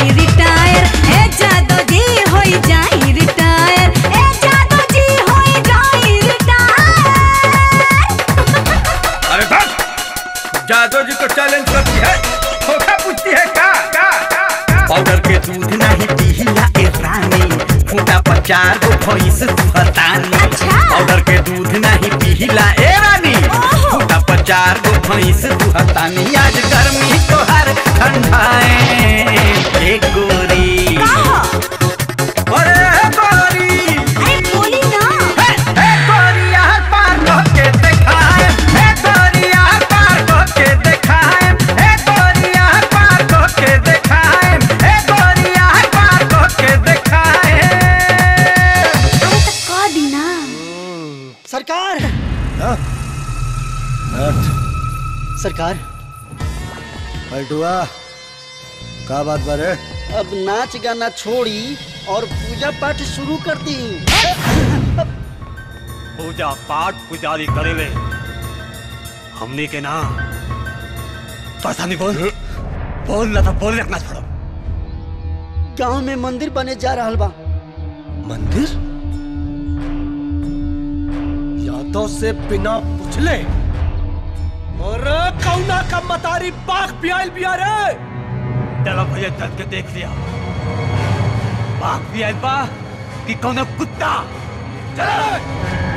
ए जी होई जाई रिटायर ए जादो जी होई जाई रिटायर अरे बस। जादव जी को चैलेंज करती है। धोखा पूछती है का का का का पाउडर के दूध नहीं पीला ए रानी। फूटा पचार गो भैंस दुहतानी पाउडर के दूध नहीं पीला ए रानी। फूटा पचार गो भैंस दुहतानी आज सरकार पलटुआ का बात बारे अब नाच गाना छोड़ी और पूजा पाठ शुरू कर दी। पूजा पाठ पुजारी करेले हमने के ना पता नहीं बोल बोल ना तो बोल रखना छोड़ो। गाँव में मंदिर बने जा रहा बा। मंदिर? यादव से बिना पूछले और कौना का मतारी पाक पियाल बिया रे चलो भैया, चल के देख लिया। बाघ आयल बा कि कौन कुत्ता। चलो।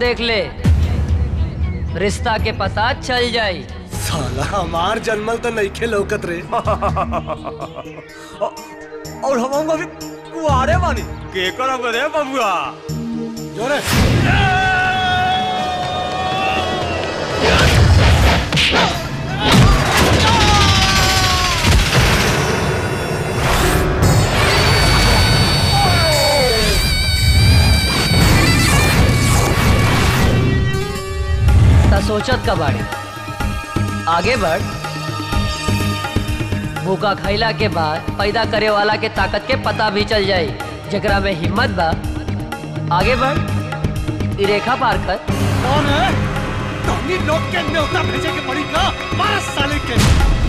देख ले। रिश्ता के पता चल जाए साला हमार जन्मल तो नहीं खेल रे। और हम अभी कुआरे बानी के करब रे बबुआ? जोरे ता सोचत का बाड़ी। आगे बढ़। भूखा खैला के बाद पैदा करे वाला के ताकत के पता भी चल जाई, जकरा में हिम्मत बा। आगे बढ़। रेखा पार कर। कौन है? लोग के न्योता भेजे के पड़ी का? बारह साल के।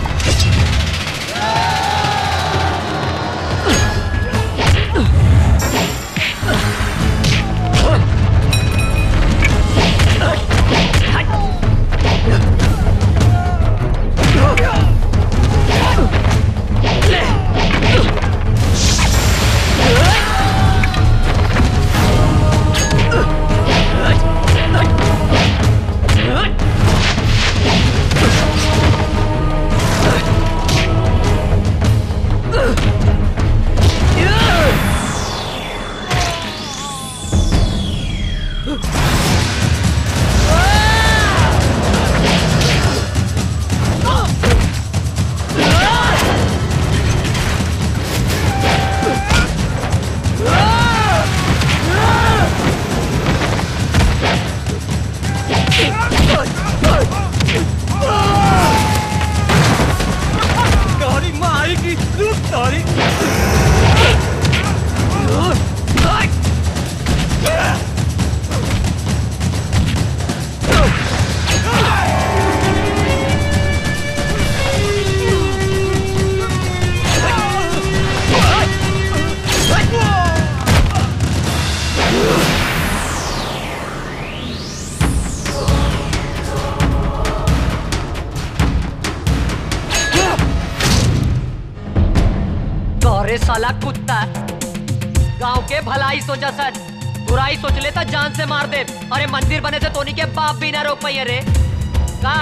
कुत्ता। गाँव के भलाई सोचा, सर। बुराई सोच लेता जान से मार दे। अरे मंदिर बने से तोनी के बाप भी ना रोक पाई रे का?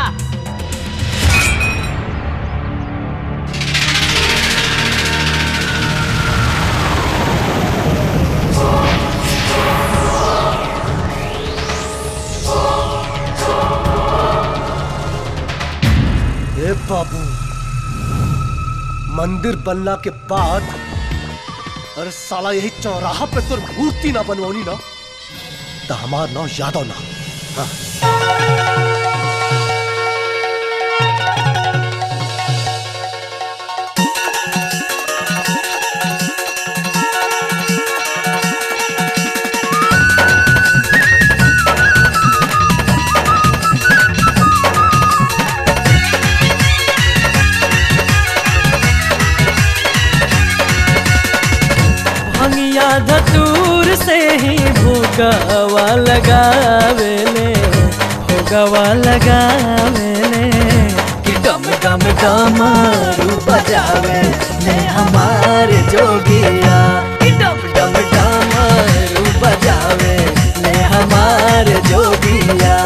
बाबू, मंदिर बनना के बाद अरे साला यही चौराहा पे तुर मूर्ति ना बनवानी ना तो हमार नाव यादव ना हाँ। धतूर से ही भोगवा लगावेले भोगवा लगावेले कि डम डम डमरू बजावे ले हमारे जोगिया। कि डम डम डमरू बजावे ले हमारे जोगिया।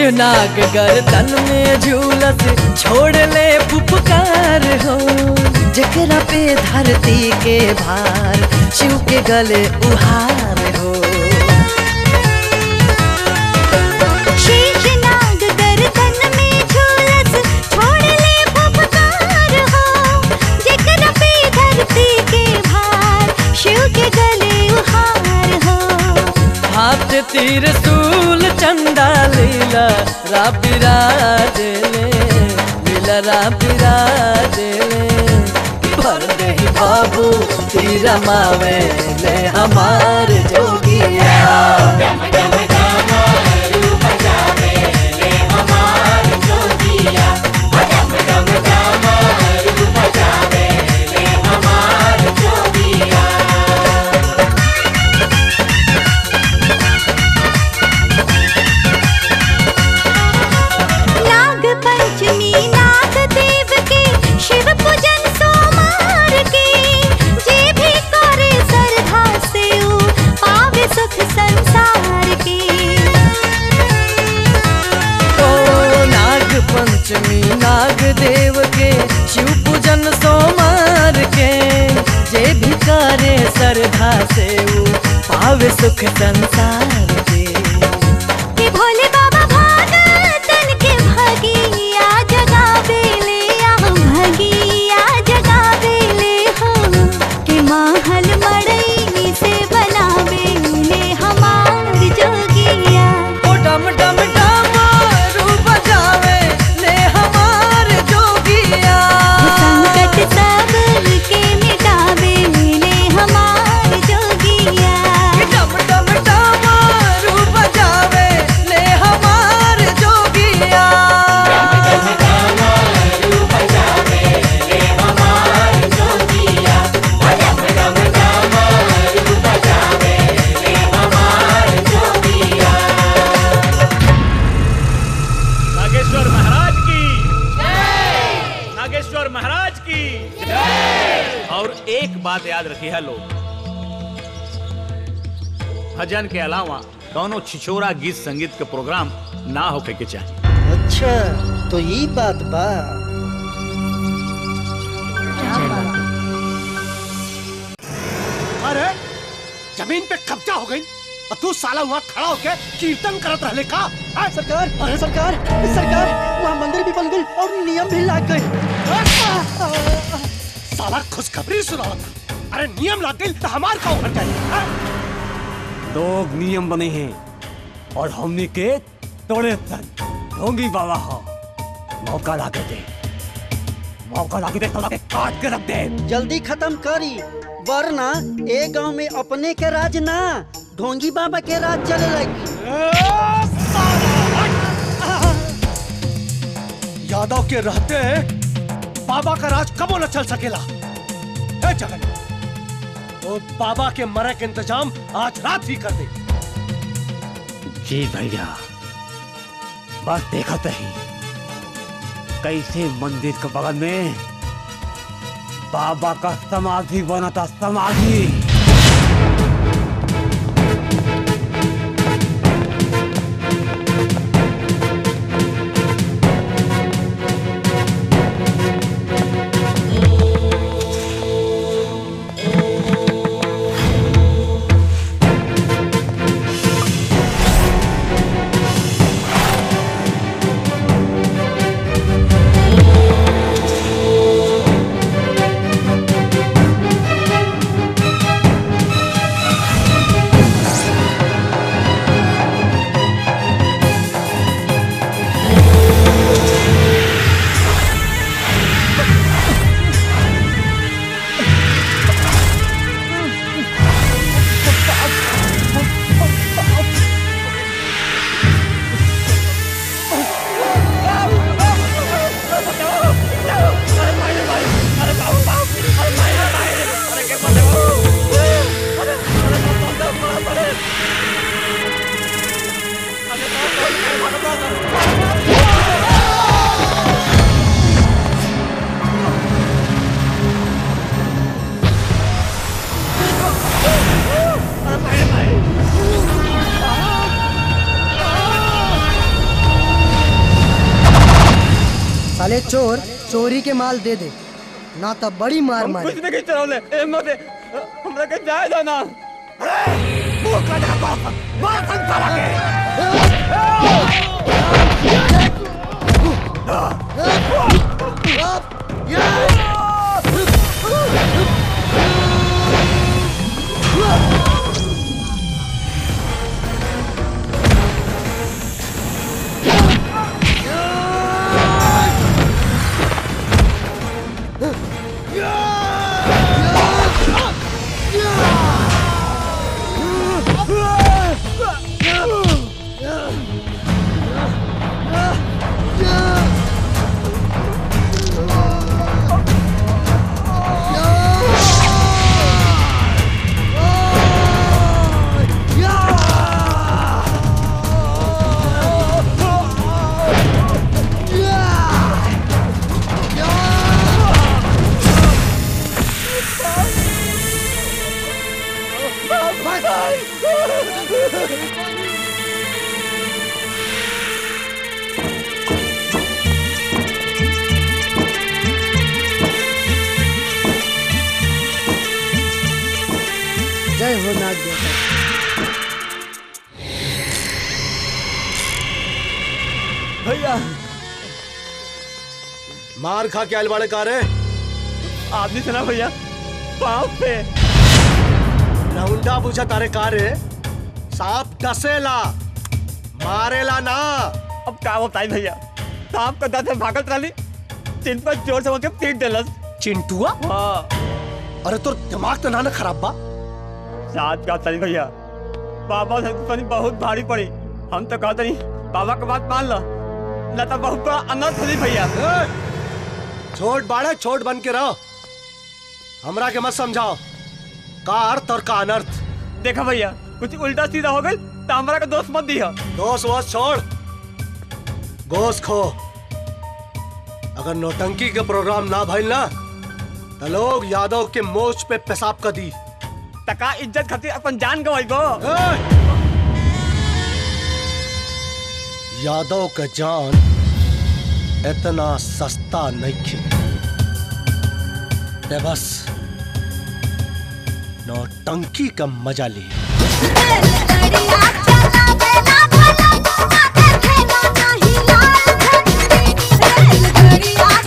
नाग गर्दन में झूलत, छोड़ ले पुपकार हो। जकरा पे धरती के भार, शिव के गले उहार हो। हाथ तीर सूल चंदा लीला राबिराज ले लीला राबिराज ले भर दे बाबू, तीर मावे ले हमार जोगिया। श्रद्धा से पावे सुख संसार है लोग भजन के अलावा दोनों छिछोरा गीत संगीत के प्रोग्राम ना होके के चाहिए अच्छा तो ये बात बा। अरे ज़मीन पे कब्जा हो गई और तू साला वहाँ खड़ा होके कीर्तन करत रहले का? हाँ? सरकार अरे सरकार सरकार वहाँ मंदिर भी बन गई और नियम भी लाग गए। साला खुशखबरी सुना अरे नियम गई तो हमार का उभर जाए हाँ? लोग नियम बने हैं और हमने के तोड़े सन ढोंगी बाबा हो मौका लाके दे। मौका लाके दे तो के काट के रख दे। जल्दी खत्म करी वरना ए गाँव में अपने के राज ना ढोंगी बाबा के राज चले लगी यादव के रहते बाबा का राज कबो न चल सकेला? है जगन वो बाबा के मरे के इंतज़ाम आज रात ही कर दे। जी भैया बस देखा ही। कैसे मंदिर के बगल में बाबा का समाधि बना था, समाधि। के माल दे दे ना तो बड़ी मार मारे कुछ नहीं चलाओ ले ए मत हमरा के जाए दो ना जय मार खा के आयल बाड़े का रे आदमी सुना भैया पाँव पे। लौंडा पूछा तारे का रे सांप डसेला मारेला ना। अब का बताई भैया सांप का दांत भागल ट्राली चिन पर ज़ोर से के पीट देलस चिंटुआ? हाँ। अरे तोर दिमाग तो ना ना खराब बा। साथ का तनी भैया बाबा से तनी बहुत भारी पड़ी। हम तो कहते नहीं बाबा के बात मान लो। ना तो बहुत बड़ा अनर्थ हुई भैया। छोट बाड़े छोट बन के रहो। हमरा के मत समझाओ। का अर्थ और का अनर्थ? देखा भैया कुछ उल्टा सीधा हो गई तो हमारा का दोस्त मत दिया दोस्त वोस्त छोड़। गोश खो। अगर नौटंकी के प्रोग्राम ना भइल ना तो लोग यादव के मोच पे पेशाब कर दी। तका इज़्ज़त खातिर अपन जान गवाई गो? यादव का जान इतना सस्ता नहीं ते बस नौटंकी का मज़ा लिए रेलगाड़िया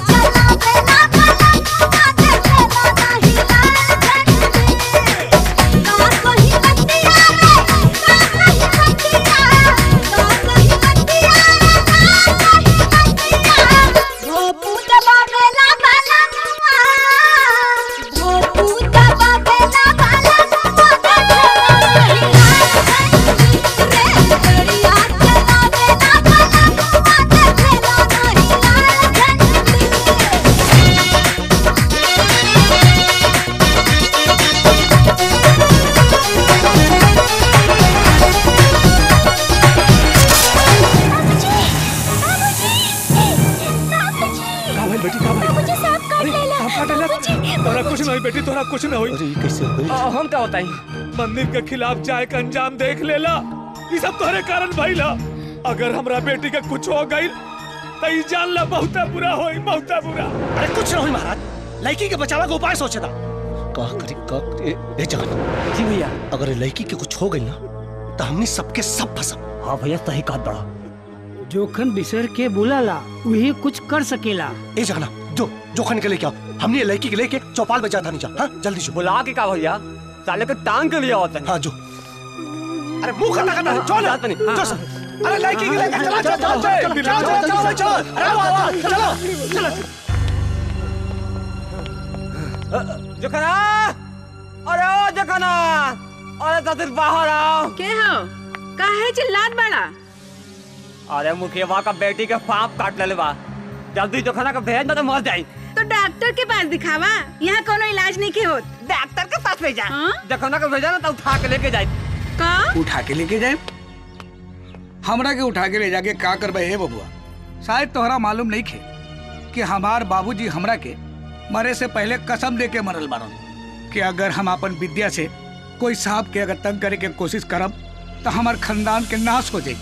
होई? अरे ये कैसे हो गई? हम क्या बताई मंदिर के खिलाफ जाए का अंजाम देख लेला ये सब तोहरे कारण भइला अगर हमरा बेटी के कुछ हो गई तो ई जान ला बहुत बुरा होई बहुत बुरा। अरे कुछ ना हुई महाराज। लड़की के बचावा का उपाय सोचे था का करी का ए, ए जगन जी भैया। अगर लड़की के कुछ हो गई ना तो हमने सबके सब फसम हाँ भैया सही कहा बड़ा जोखन बिसर के बुलाला वही कुछ कर सकेला। ए जगना जो जोखन के लेके आओ हमने लड़की के लेके चौपाल बजा था नीचा। हाँ जल्दी से। बुला के का भैया साले के टांग के लिए आवत हाँ। जो। अरे मुँह करना करना चलो। जात नहीं। जो सर अरे लड़की के लेके चला चलो चलो चलो चलो चलो चलो अरे वाह चलो चलो। जखना अरे ओ जखना अरे ततिर बाहर आओ। के हो? काहे चिल्लात बड़ा अरे मुखिया का बेटी के सांप काट ले बा। जल्दी जखना का भेज ना तो मर जाई तो डॉक्टर के पास दिखावा यहाँ कोनो इलाज नहीं के होत। डॉक्टर के पास भेजा। हाँ? जखना का भेजा ना तो उठा के लेके जाई का उठा के लेके जाए? हमरा के उठा के ले जाके का करबे हे बबुआ? शायद तोहरा मालूम नहीं खे कि हमार बाबूजी हमरा के मरे से पहले कसम दे के मरल बारन कि अगर हम अपन विद्या से कोई साहब के अगर तंग करे के कोशिश करब तो हमार खानदान के नाश हो जाई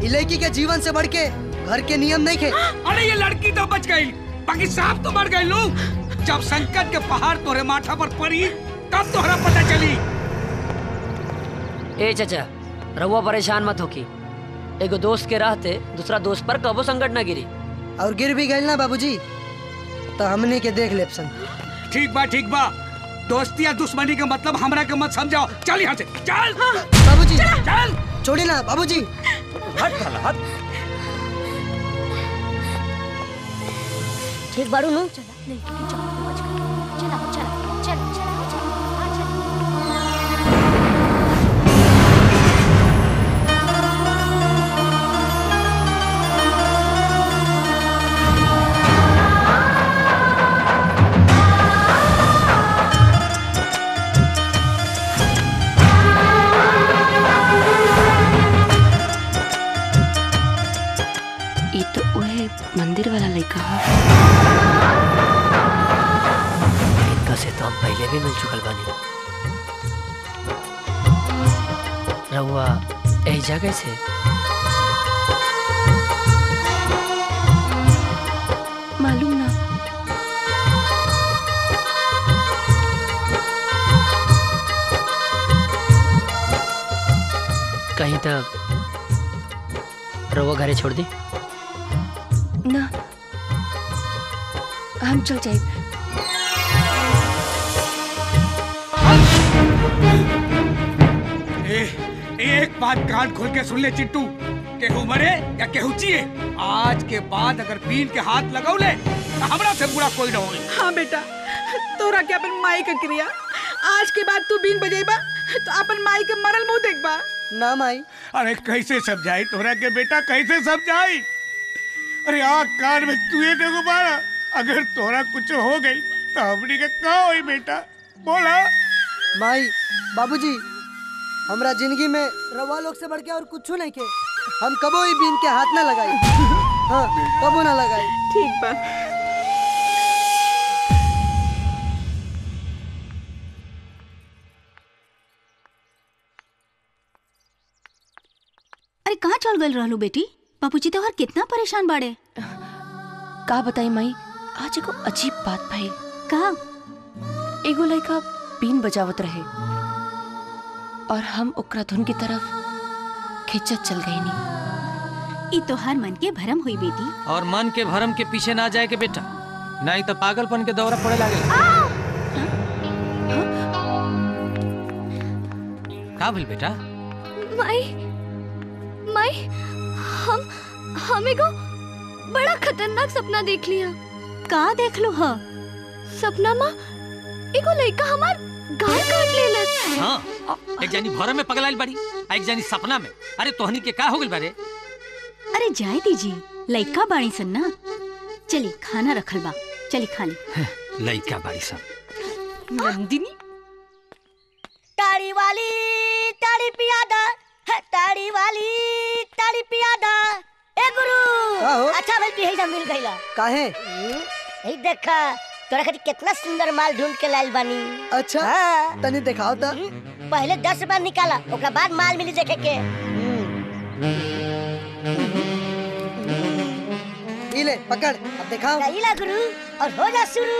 होला इ लड़की के जीवन से बढ़ के घर के नियम नहीं खे अरे ये लड़की तो बच गई। बाकी सांप तो मर गए लोग। जब संकट के पहाड़ तोरे माथा पर पड़ी तब तोहरा पता चली। ए चाचा रहुआ परेशान मत होकी। एगो दोस्त के रहते दूसरा दोस्त पर कबो संकट न गिरी। और गिर भी गई ना बाबूजी। तो हमने के देख लेप्सन ठीक बा ठीक बा। दोस्ती या दुश्मनी के मतलब हमरा के मत समझाओ। चल यहाँ से। चल। बाबूजी। चल। छोड़ी ना बाबूजी। हट साला हट। ठीक बारू नु चला नहीं चला मंदिर वाला लड़का इनका से तो हम पहले भी मिल चुकल बानी रहुआ यही जगह से मालूम ना। कहीं तक रहुआ घरे छोड़ दी। हम चल जाए। ए, एक बात कान खोल के सुन ले चिट्टू। केहू मरे या केहू जिए? आज के बाद अगर बीन के हाथ लगौले तो हमरा से बुरा कोई न होई हाँ बेटा तोरा के अपन माई का क्रिया? आज के बाद तू बीन बजेबा तो अपन माई के मरल मुँह देखबा। ना माई। अरे कैसे समझाई तोरा के बेटा कैसे समझाई? अरे आग कान में तू ये देखो बारा। अगर तोरा कुछ हो गई तो हमनी के का होई बेटा। बोला। माई बाबूजी हमरा ज़िंदगी में रवा लोग से बढ़ के और कुछ नहीं के। हम कबो ही बीन के हाथ ना लगाई। हाँ कबो ना लगाई। ठीक बा। अरे कहाँ चल गल रहलू बेटी? बापूजी तोहर कितना परेशान बाड़े। का बताई माई? आज एगो अजीब बात भई का एगो लड़का बीन बजावत रहे और हम ओकरा धुन की तरफ़ खिंचत चल गई नी ई तोहार मन के भरम हुई बेटी। और मन के भरम के पीछे ना जाए के बेटा नहीं तो पागलपन के दौरा पड़े लागे का भइल बेटा? माई माई हम हम एगो बड़ा खतरनाक सपना देख लिया। का देख लो ह। सपना में एगो लड़का हमार गाल काट लेलस हाँ एक जानी भरम में पगलाइल बाड़ी एक जानी सपना में। अरे तोहनी के का हो गइल बारे अरे जाए दीजिए लइका बाड़ी सन ना। चली खाना रखल बा। चली खा ली। लइका बाड़ी सब नंदिनी? ताड़ी वाली ताड़ी पियादा। है ताड़ी वाली ताड़ी पियादा। ए गुरु अच्छा भाई पिही मिल गईला काहे? यही देखा? तोरा खातिर कितना सुंदर माल ढूंढ के लाइल बानी। अच्छा हाँ। तनी दिखाओ ता। पहले दस बार निकाला ओकरा बाद माल मिली देखे के। इले पकड़ अब दिखाओ। इला गुरु और हो जा शुरू।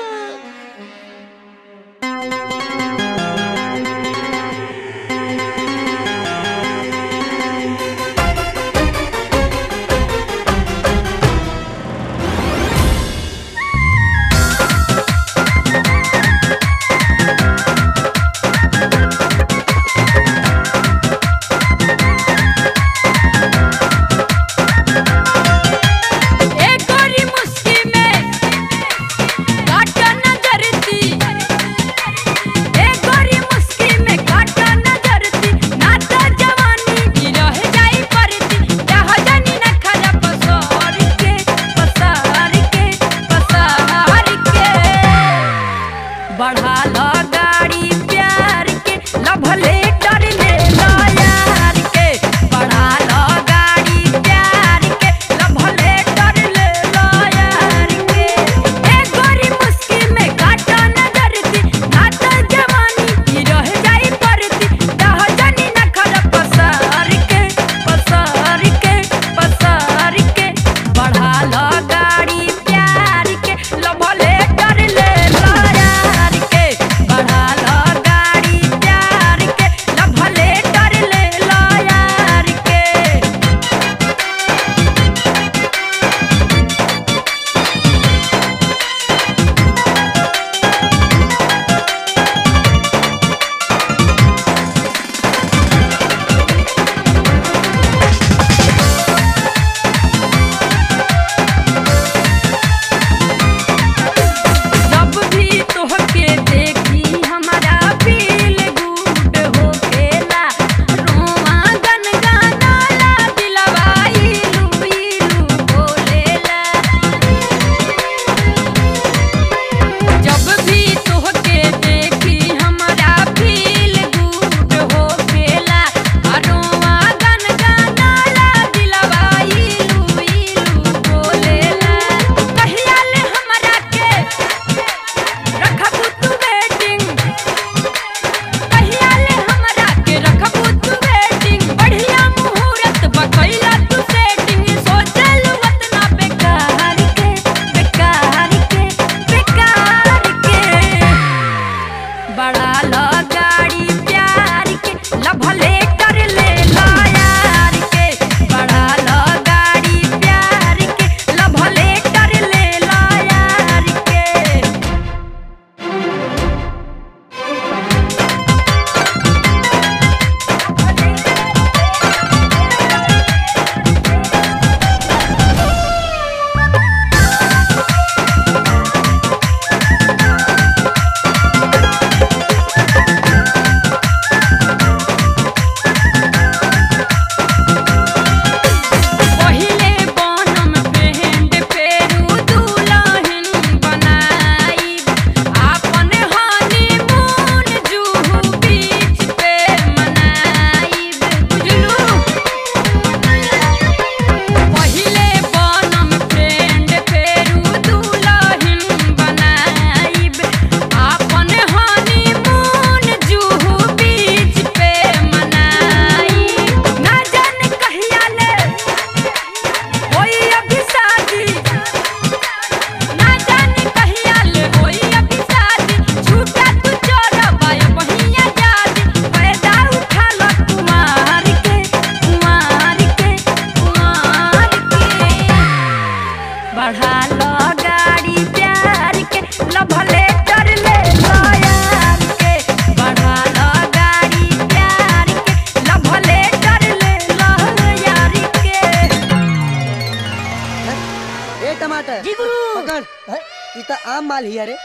त आम माल ही अरे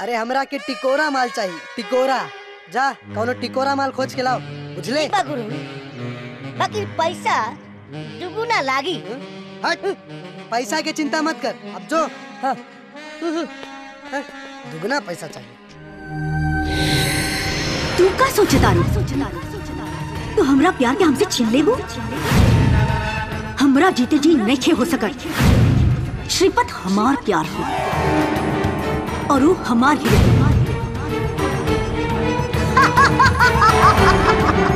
अरे हमरा के टिकोरा माल चाहिए टिकोरा। जा कौनो टिकोरा माल खोज के लाओ। बुझले? गुरु बाकी पैसा दुगुना लागी। हट। पैसा के चिंता मत कर। अब जो। हाँ। दुगना पैसा चाहिए तू का सोचता रे तू हमरा प्यार के हमसे छीन लेबू? हमरा जीते जी नहीं हो सकत। श्रीपत हमार प्यार हो। और वो हमार ही।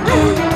रही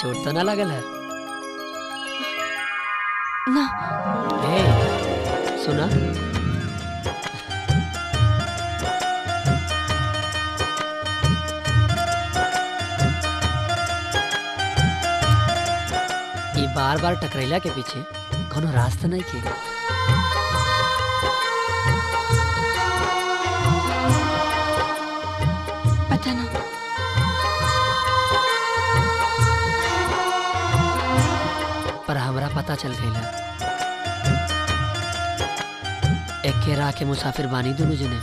चोट तो ना लगल है। ना। ए, सुना। बार बार टकरेला के पीछे कोनो रास्ता नहीं के पता चल गईला एक राह के मुसाफिर बानी दोनों जने।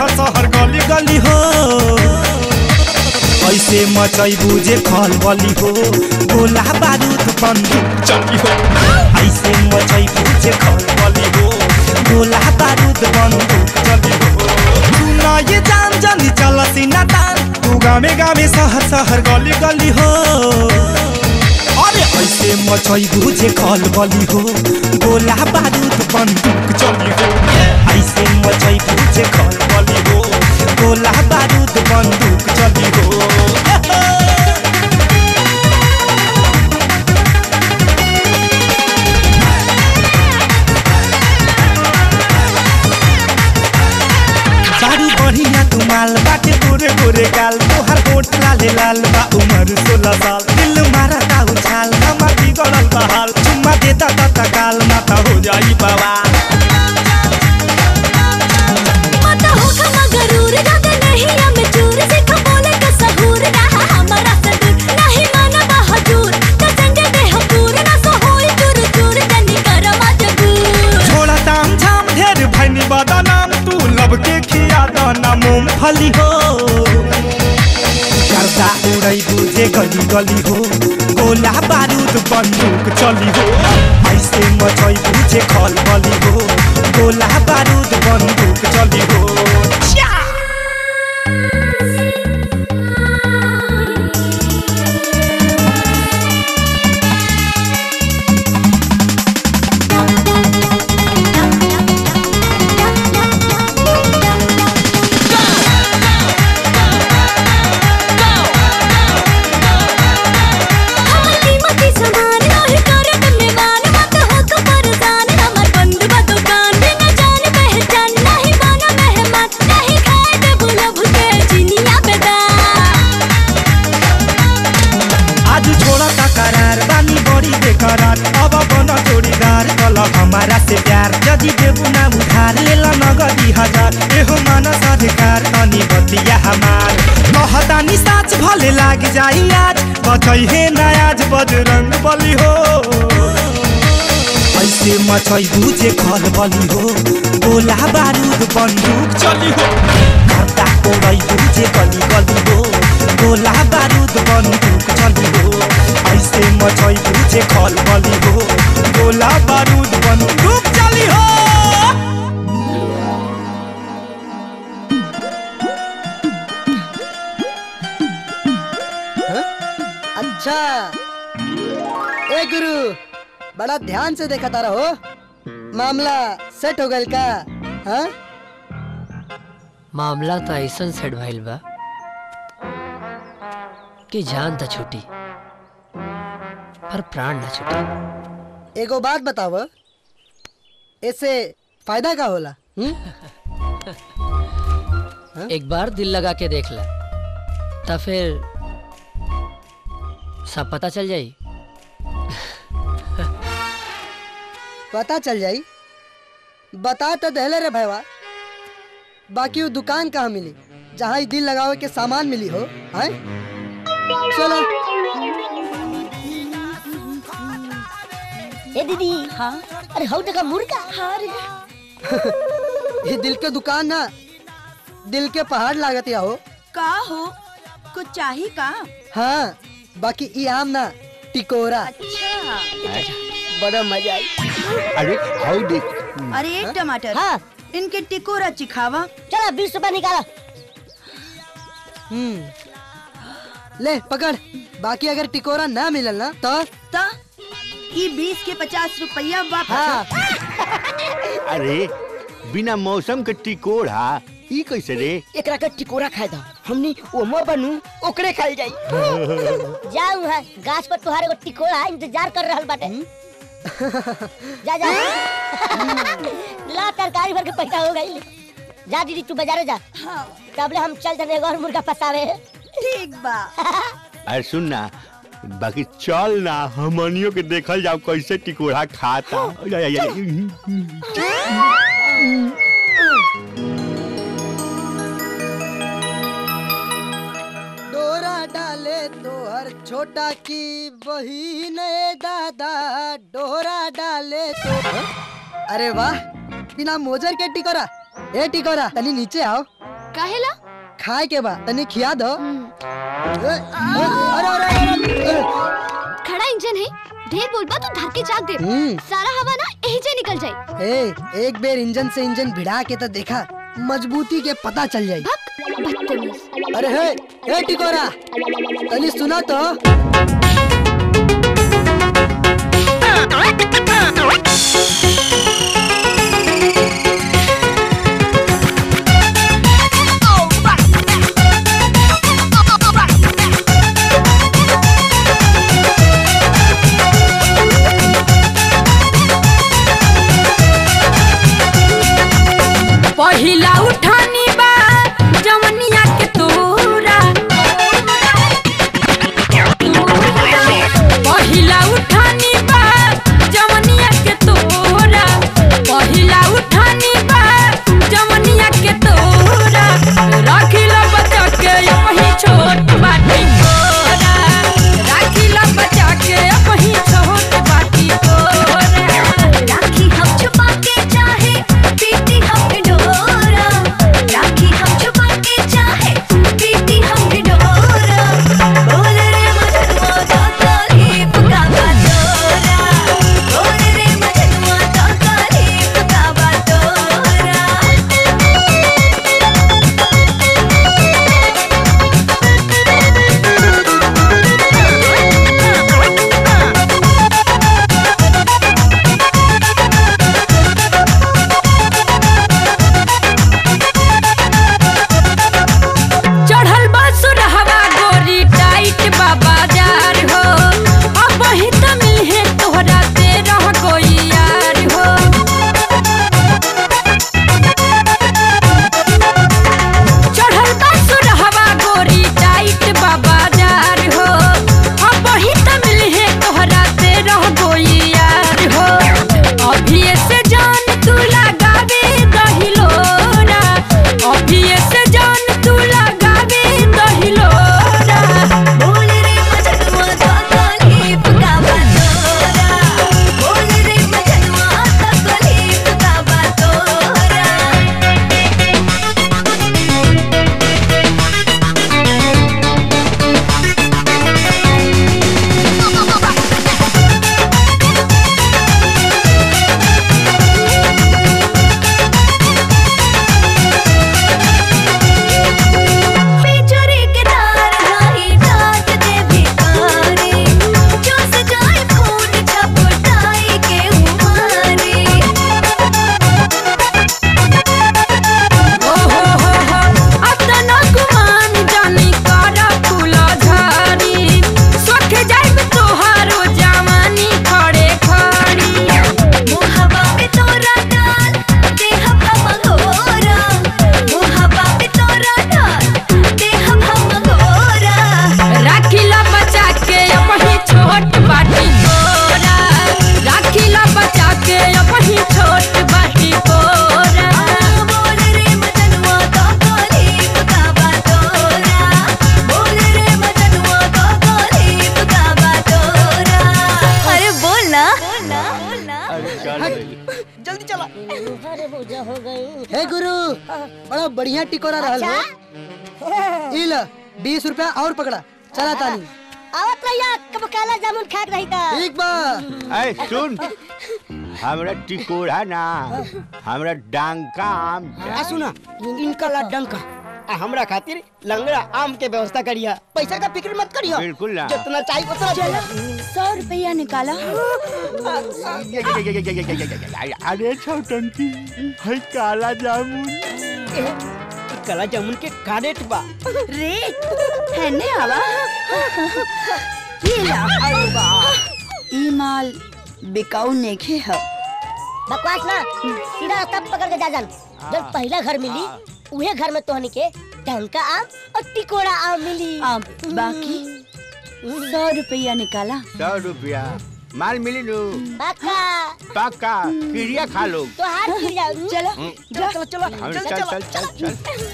शहर शहर गली गली हो। ऐसे मचई बुझे खल बली हो। गोला बारूद बंदूक चली हो। ऐसे मचई बुझे खल बली हो। गोला बारूद बंदूक चली हो। सुनो ये जान जानी चलो सीना तान। तू गामे गामे शहर शहर गली गली हो। ऐसे मचई बुझे खल बली हो, गोला बारूद बंदूक चली हो। ऐसे मचई बुझे खल बली हो, गोला बारूद बंदूक चली हो। तुमाल बाटे गोरे गोरे गाल। तोहार होठ लाले लाल बा, उमर सोलह साल। ता माता हो जाई बवाल त तू हो गली गली हो गोला बारूद बंदूक चली हो ऐसे मचई पूछे खल बली हो गोला बारूद बंदूक चली हो ऐसे मचै बुझे खल बली हो। गोला बारूद बंदूक चली हो। घरता कोड़ै बुझे गली गली हो। गोला बारूद बंदूक चली हो। ऐसे मचै बुझे खल बली हो। गोला बारूद बंदूक चली हो? अच्छा। ए गुरु बड़ा ध्यान से देखा तारा हो मामला सेट हो गल का हाँ? मामला तो ऐसा सेट भइल बा कि जान तो छूटी पर प्राण न छूटी। एगो बात बताव इससे फ़ायदा का होला? हुँ? एक बार दिल लगा के देख ला तो फिर सब पता चल जाई। पता चल जाई। बता तो दहले रे भैया। बाकी वो दुकान कहाँ मिली? जहाँ दिल लगावे के सामान मिली हो हैं? चलो। ए दीदी। हाँ? अरे हौ देखा मुर्गा। हाँ रे। ये दिल के दुकान ना दिल के पहाड़ लागत या हो। का हो? कुछ चाहिए का? हाँ बाकी ई आम ना टिकोरा। अच्छा। बड़ा मज़ा आई। अरे हाउ देख अरे एक टमाटर। हाँ। इनके टिकोरा चिखावा। चला बीस रुपया निकाला। हम्म। ले पकड़। बाकी अगर टिकोरा ना मिलल ना तो? तो? ई बीस के पचास रुपया वापस। हाँ। अरे बिना मौसम के टिकोड़ा ई कैसे रे? एकरा के टिकोरा खाए दो। हमनी ओमो बनू ओकरे खाई जाई। जाऊ है गाछ पर तुम्हारे को टिकोरा इंतज़ार कर रहल बाटे। जा जा। ला तरकारी भर के पैसा हो गई। जा दीदी तू बाजारे जा। हाँ। तबले हम चल जाने और मुर्गा फसावे। ठीक बा। अरे सुन ना बाकी चल ना हमनियों के देखल जाओ कैसे टिकोड़ा खाता। डाले तो हर छोटा की वही नए दादा डोरा डाले तो। अरे वाह बिना मोजर के टिकोरा। ए टिकोरा तनी नीचे आओ। काहेला? खाए के बा तनी खिया दो। ए, ए, अरे अरे अरे, अरे। खड़ा इंजन है। ढेर बोलबा तो धर के जाग दे। हम्म। सारा हवा ना यही से निकल जाए। ए एक बेर इंजन से इंजन भिड़ा के तो देखा मजबूती के पता चल जाई। बदतमीज अरे हे ए टिकोरा तनी सुना तो? पहिला आम के व्यवस्था करिया। पैसा का फ़िक्र मत करियो। बिल्कुल ना। जितना चाहिए उतना चलो सौ रुपया निकाला। अरे छोटंकी है काला जामुन। काला जामुन के का रेट बा? रेट है ने आवा। ये ला ई माल बिकाऊ नेखे है। बकवास ना सीधा रास्ता पकड़ के जा जान। जब पहला घर मिली उहे घर में तोहनी के टंका आम और टिकोड़ा आम मिली। अब बाकी सौ रुपया निकाला। सौ रुपया। माल मिली नु। पक्का पक्का क्रिया खा लो। तो गिर जाओ चलो हम्म। चलो चलो चलो चल चलो। चल चल चल।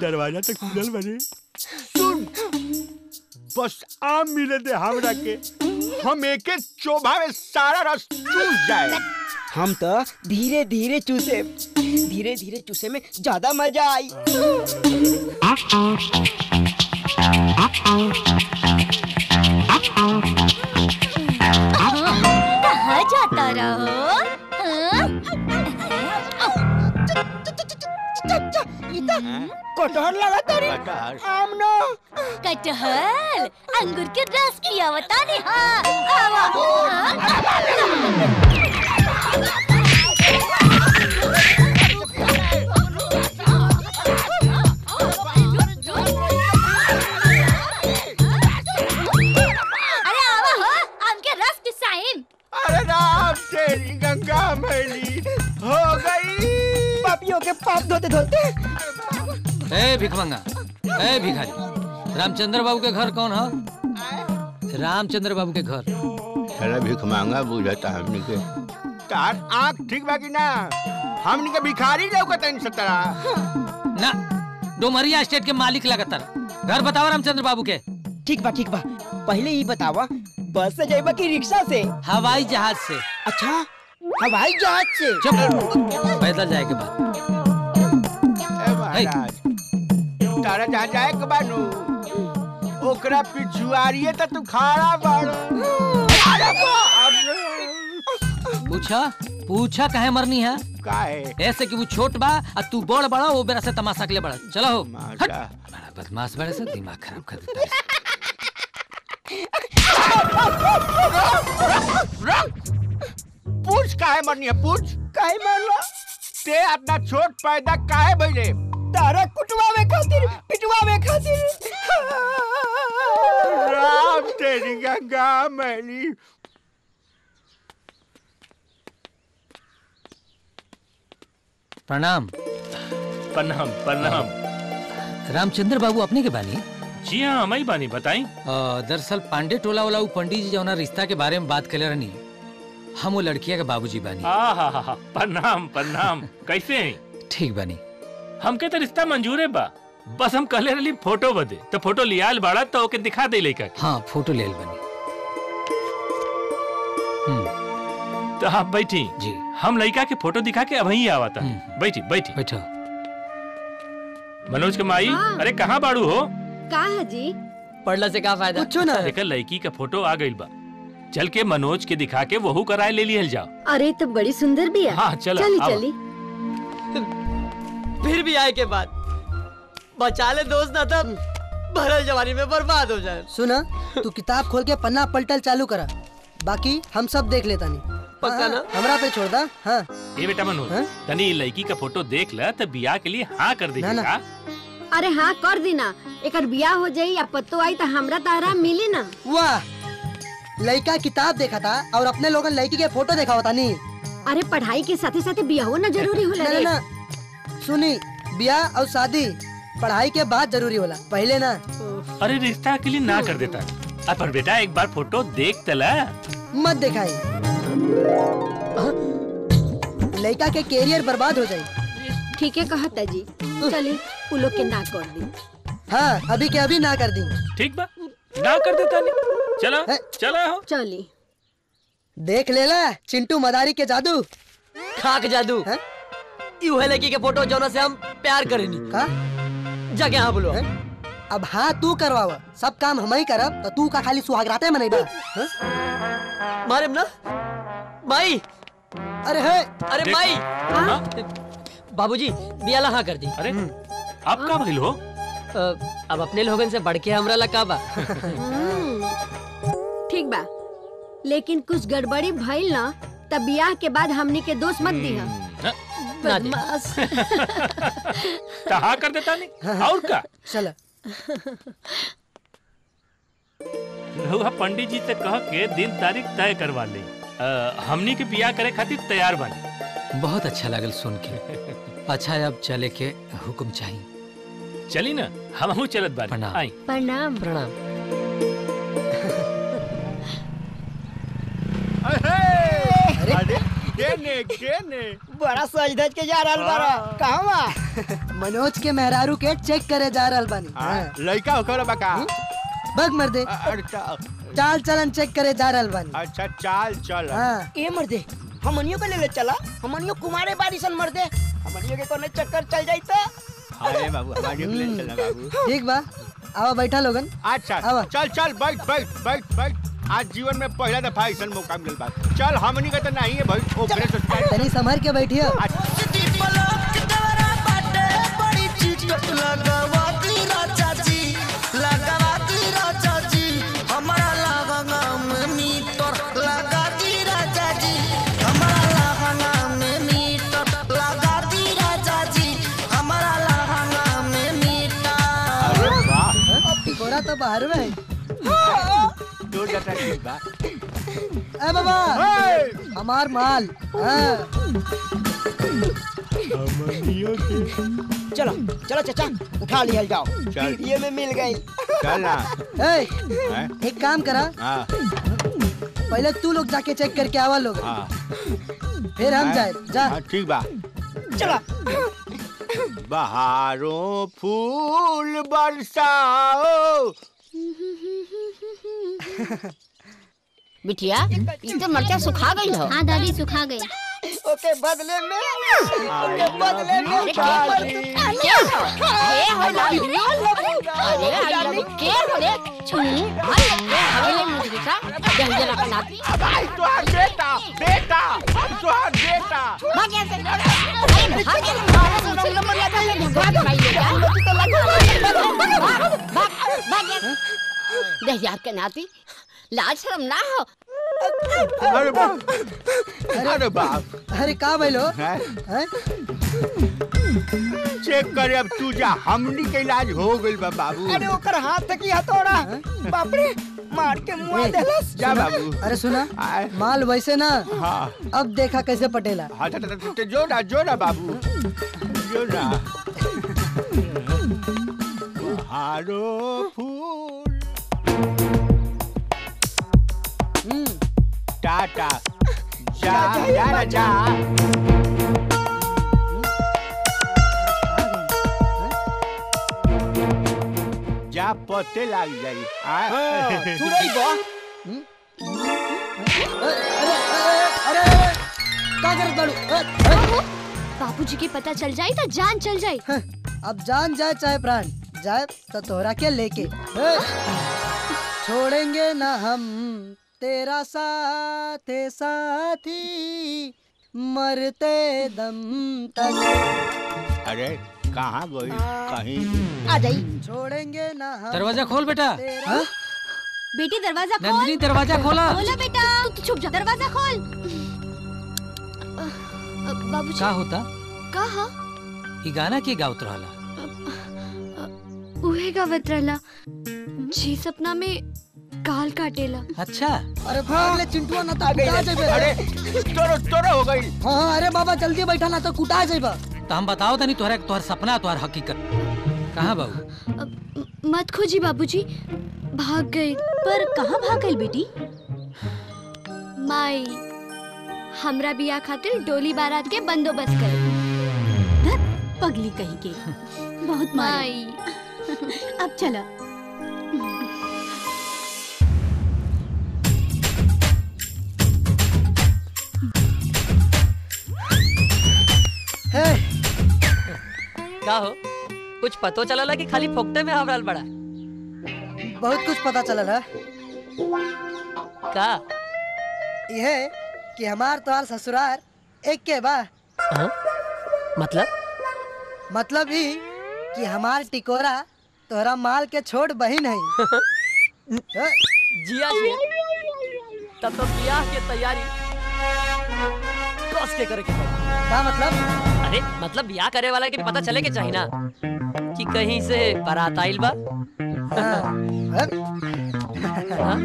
दरवाज़ा तक खुलल बने। सुन बस आम मिले दे हमरा के। हम एक एक चोभा में सारा रस चूस जाए। हम तो धीरे धीरे चूसे धीरे धीरे चूसे में ज़्यादा मज़ा आई। कहाँ जाता रहो? कटहर लगा तारी। आम ना कटहल अंगूर के रस की बताने हाँ? आवा भिखमंगा ए भिखारी रामचंद्र बाबू के घर कौन है? रामचंद्र बाबू के घर। अरे भिख मांगा बुझता हमनी के। तार आँख ठीक बा कि ना? हमनी के भिखारी लौकत इन सतरा। ना डोमरिया स्टेट के मालिक लगातार घर बताओ रामचंद्र बाबू के। ठीक बा ठीक बा। पहले ही बतावा बस से जाइबा कि रिक्शा से? हवाई जहाज़ से। अच्छा हवाई जहाज़ से? चुप पैदल जाए के बाद। तारा जहाँ जाए के बानू। ओकरा पिछुआरिए त तू खाड़ा बाड़ो। पूछा? पूछा कहे मरनी है? काहे? ऐसे कि वो छोट बा और तू बड़ बड़ा वो बेरा से तमाशा के लिए बड़ा। चलो हो। हट। बड़ा बदमाश बड़े से दिमाग खराब कर देता है। पूछ काहे मरनी है पूछ। काहे मारला? ते अपना छोट पैदा काहे भइले? तारा कुटवा में खातिर पिटवा में खातिर। राम तेरी गंगा मैली प्रणाम। प्रणाम प्रणाम। रामचंद्र बाबू अपने के बानी? जी हाँ हम ही बानी बताई दरअसल पांडे टोला वाला पंडित जी जौना रिश्ता के बारे में बात करे रहनी हम वो लड़किया के बाबूजी बानी। प्रणाम प्रणाम। कैसे हैं? ठीक बानी। हमके तो रिश्ता मंजूर है बा। बस हम कहले रही फ़ोटो बदे। तो फ़ोटो लियाल बाड़ा तो ओके दिखा दे लेका के। हाँ फ़ोटो ले बानी। तो आप बैठी। जी। हम लड़का के फ़ोटो दिखा के अब ही आवा था बैठी बैठी। बैठो। मनोज के माई हाँ। अरे कहाँ बाड़ू हो? का है जी? पढ़ला से का फ़ायदा? कुछ ना। देखा लड़की का फ़ोटो आ गई बा। चल के मनोज के दिखा के वहू कराए ले लिहल जाओ। अरे तो बड़ी सुंदर भी है। हाँ, चलो, चली चली। फिर भी आए के बाद। बचा ले दोस्त ना तब। भरल जवानी में बर्बाद हो जाए। सुना तू किताब खोल के पन्ना पलटल चालू करा। बाकी हम सब देख लेता नहीं। पक्का ना? हमरा पे छोड़ दा। हाँ। ए बेटा मनोज तनी लड़की का फ़ोटो देख ल तो बियाह के लिए हाँ कर ना, दीजिएगा अरे हाँ कर देना। एक बियाह हो जाई या पत्तो आई तो हमरा तारा मिली ना। वाह! लड़का किताब देखा था और अपने लोगन लड़की के फ़ोटो देखा होता नहीं अरे पढ़ाई के साथे साथ बियाह होना ज़रूरी होला ना, ना, ना। सुनी ब्याह और शादी पढ़ाई के बाद ज़रूरी होला पहले ना। अरे रिश्ता के लिए ना कर देता। अपन बेटा एक बार फ़ोटो देख तला मत दिखाई। लड़का के कैरियर बर्बाद हो जाए ठीक है कहा ताजी। चली उ लोग के ना कर दी हाँ अभी के अभी ना कर दी ठीक बा। ना कर देता नहीं चला चला हो। चली। देख लेला चिंटू मदारी के जादू। खाक जादू। यू है लड़की के फ़ोटो जोना से हम प्यार करेनी का? जाके हाँ? बोलो अब हाँ तू करवावा सब काम हम ही करब तो तू का खाली सुहागराते में नहीं बा। मारे ना? माई! अरे है। अरे माई! बाबूजी बियाला हाँ कर दी। अरे आप का भइल हो? अब अपने लोगन से बढ़ के हमरा लगा बा ठीक बा। लेकिन कुछ गड़बड़ी भइल ना तब ब्याह के बाद हमनी के दोस्त मत दिहा। बदमाश। कहा कर देता नहीं? और का? चला। रहुआ पंडित जी से कह के दिन तारीख तय करवा ले। हमनी के बियाह करे खातिर तैयार बानी। बहुत अच्छा लगल सुन के। अच्छा अब चले के हुक्म चाहिए चली ना? हम चलत बानी। आई। प्रणाम। प्रणाम। अरे। केने केने बड़ा सज धज के जा रहल बारा कहाँ मनोज के मेहरारू के चेक करे जा रहल बानी। हाँ, लड़का होकर बका। बग मर दे चाल चलन चेक करे जा रहल बानी। अच्छा चाल चल हाँ। ए मर्दे हमनियो के ले ले चला हमनियो कुमारे बारिशन मर्दे। हमनियो के कोने चक्कर चल जाई तो अरे बाबू हमारे के लिए चल बाबू। ठीक बा। आवा बैठा लोगन। अच्छा चल चल बैठ बैठ बैठ बैठ। आज जीवन में पहला दफ़ा ऐसा मौका मिलल बा चल हमनी का तो नहीं है भाई ओकरे से तनी संभर के टिकोरा तो बाहर में है। जटा ठीक बा ए बाबा हमार माल हाँ। हमनियो के चलो चलो चाचा उठा लिया जाओ। ये में मिल गई। चल ना। ए, एक काम करा। हाँ। पहले तू लोग जाके चेक करके आवा लोग। हाँ। फिर हम जाए। जा। हाँ, ठीक बा। चला। बहारों फूल बरसाओ। बिटिया ये तो मरचा सुखा गई हो हाँ दादी सुखा गई ओके बदले में ओके बदले में अरे क्या क्या ए हो लाली अरे लाली के हो रे छुनी अरे ले मुझे का जल्दी जरा बनाती भाई तुहार बेटा बेटा तुहार बेटा भाग यहाँ से अरे भाग यहाँ से मुझसे नंबर याद है भगवा के भाई ले जा तो लगा भाग भाग भाग यहाँ देख के नाती लाज शर्म ना हो। अरे बाप। अरे बाप। अरे का भइलो हैं? हैं? चेक करे अब तू जा हमनी के इलाज हो गइल बा बाबू। अरे ओकर हाथ की हथौड़ा। बाप रे मार के मुआ देलस। जा बाबू। अरे सुना माल वैसे ना हाँ। अब देखा कैसे पटेला। हाँ जो ना जो ना बाबू। जो ना। बहारो फूल टाटा। जा जा ना जा जा पते लाग जाई। आ। तू रही बा। अरे का ए, ए, बाबूजी के पता चल जाए तो जान चल जाए। अब जान जाए चाहे प्राण जाए तो तोहरा के लेके? छोड़ेंगे ना हम। तेरा साथ साथी मरते दम तक। अरे कहाँ गई? कहीं? आ जाई छोड़ेंगे ना हम दरवाज़ा खोल बेटा। तेरा। बेटी दरवाज़ा खोल। नंदिनी दरवाज़ा खोला। खोला बेटा। तू चुप जा। दरवाज़ा खोल। बाबूजी। का होता? कहा ई गाना के गावत रहला? उहे गावत रहला। जी सपना में काल काटेला अच्छा। अरे भाग ले चिंटुआ ना तो कुटा जेबे अरे तोरो तोरो हो गई। हाँ हाँ अरे बाबा जल्दी बैठा ना तो कुटा जेबा तो हम बताओ तनी तोहरा तोहर सपना तोहर हकीकत। कहाँ बाबू मत खोजी बाबूजी भाग गई पर कहाँ भाग गई बेटी? माई हमरा बिया खातिर डोली बारात के बंदोबस्त करे। पगली कही के। बहुत माई। अब चला। का हो? कुछ पतो चलला कि खाली फोकटे में आवरल बड़ा? बहुत कुछ पता चलल है। का? यह कि हमार तोहार ससुरार एक के बा। हाँ? मतलब? मतलब ही कि हमार टिकोरा तोहरा माल के छोट बहिन है। जिया जी तब तो ब्याह के तैयारी कस के करे के का मतलब? अरे मतलब ब्याह करे वाला के भी पता चले के चाहिए ना? कि कहीं से बारात आइल बा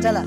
चला।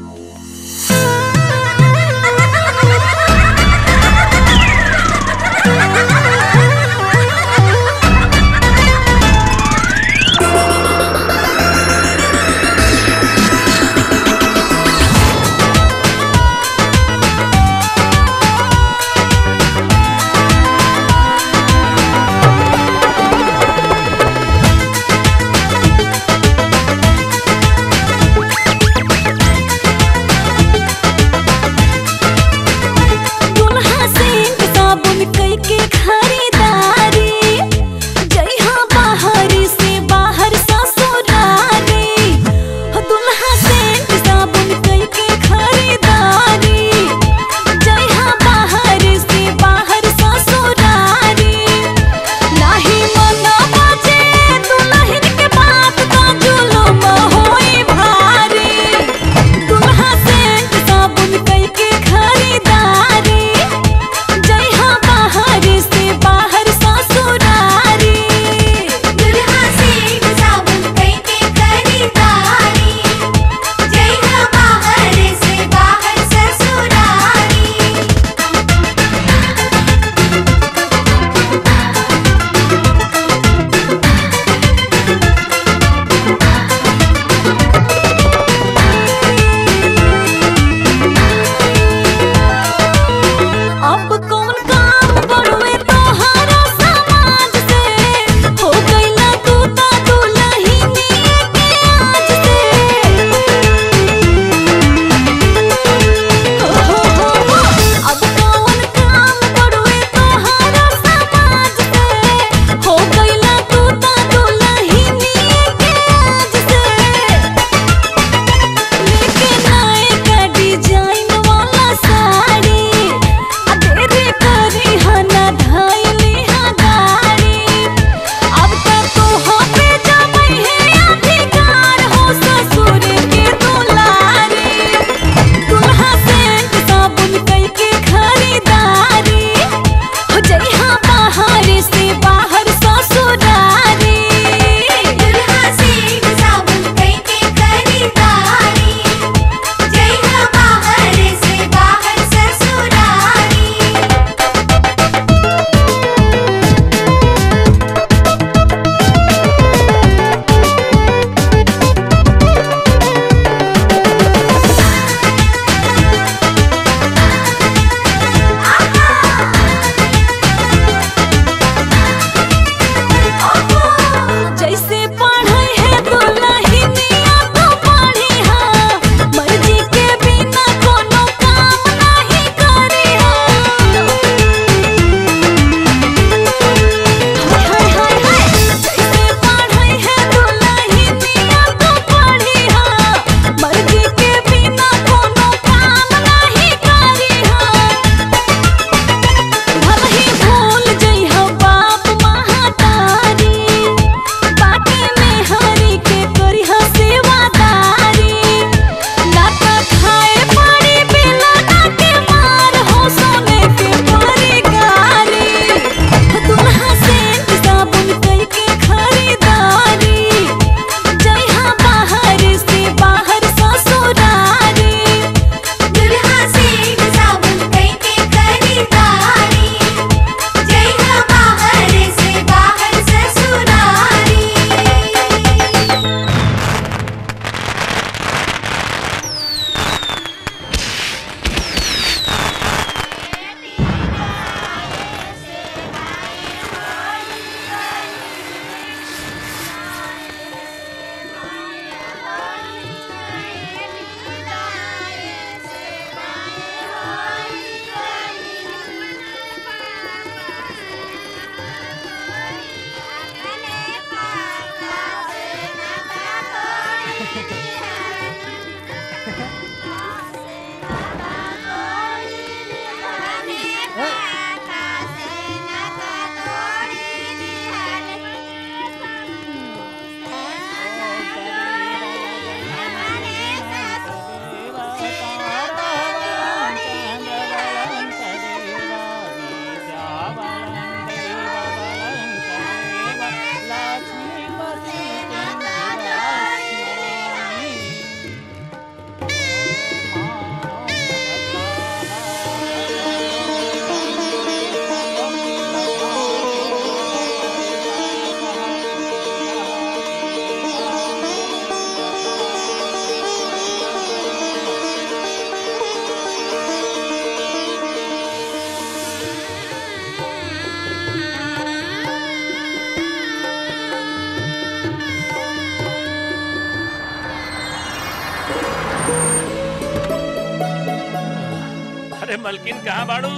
मलकिन कहाँ बाड़ू?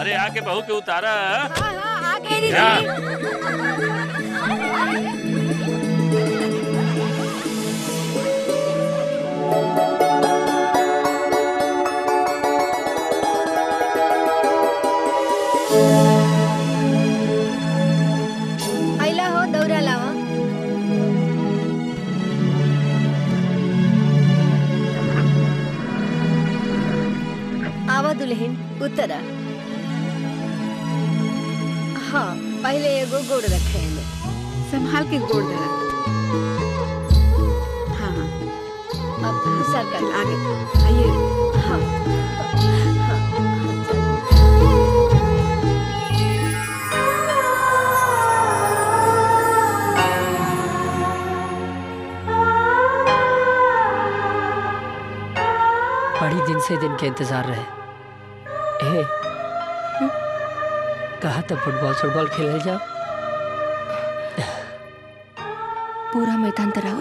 अरे आके बहू के उतारा। हाँ, जा। उतरा हाँ पहले एगो गोड़ रखे हैं संभाल के गोड़ दे हाँ हाँ अब सर कर आगे आइए हाँ बड़ी दिन से दिन के इंतज़ार रहे। कहा था फुटबॉल फुटबॉल खेल जाओ। पूरा मैदान तराउर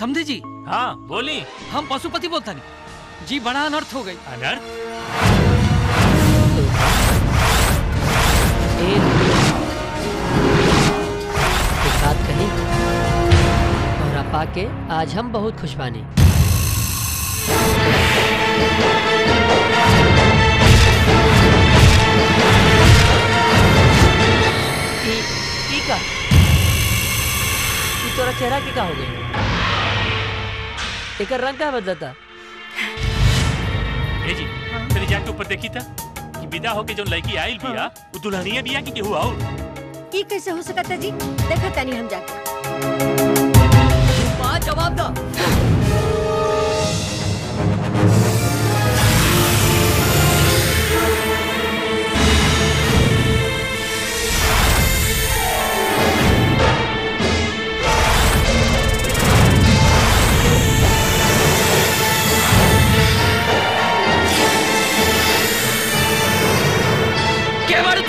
समझे जी। हाँ बोली। हम पशुपति बोलता नहीं जी बड़ा अनर्थ हो गई। अनर्थ? के साथ और अपा के आज हम बहुत खुश बानी ई- ई का? तोरा चेहरा के का हो गई एकर रंग का बदलता ए जी तेरे जाके ऊपर देखी था कि विदा होके जो लड़की आई बिया वो दुल्हनिया बिया कि केहू और? ई कैसे हो सकता जी? देखा तनी हम जाके। जवाब दो।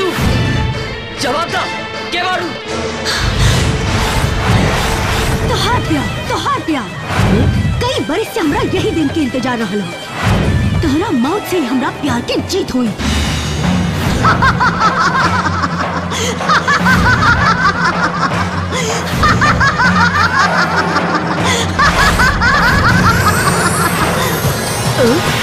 तू। जवाब दा के बारू तोहार प्यार तोहार प्यार कई बरस से हमरा यही दिन के इंतज़ार रहल हो। तोहरा मौत से हमरा प्यार की जीत हुई। अरे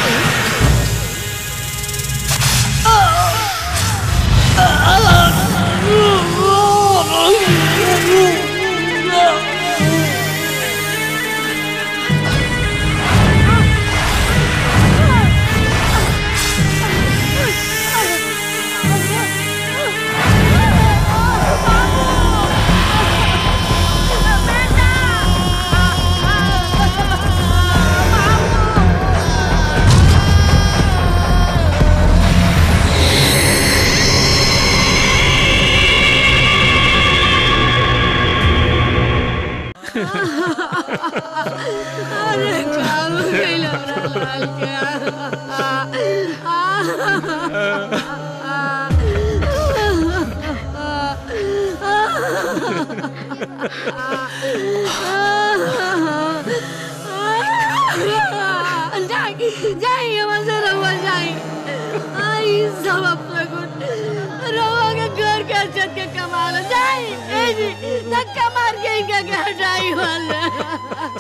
धक्का मार के इनका घर जाई वाला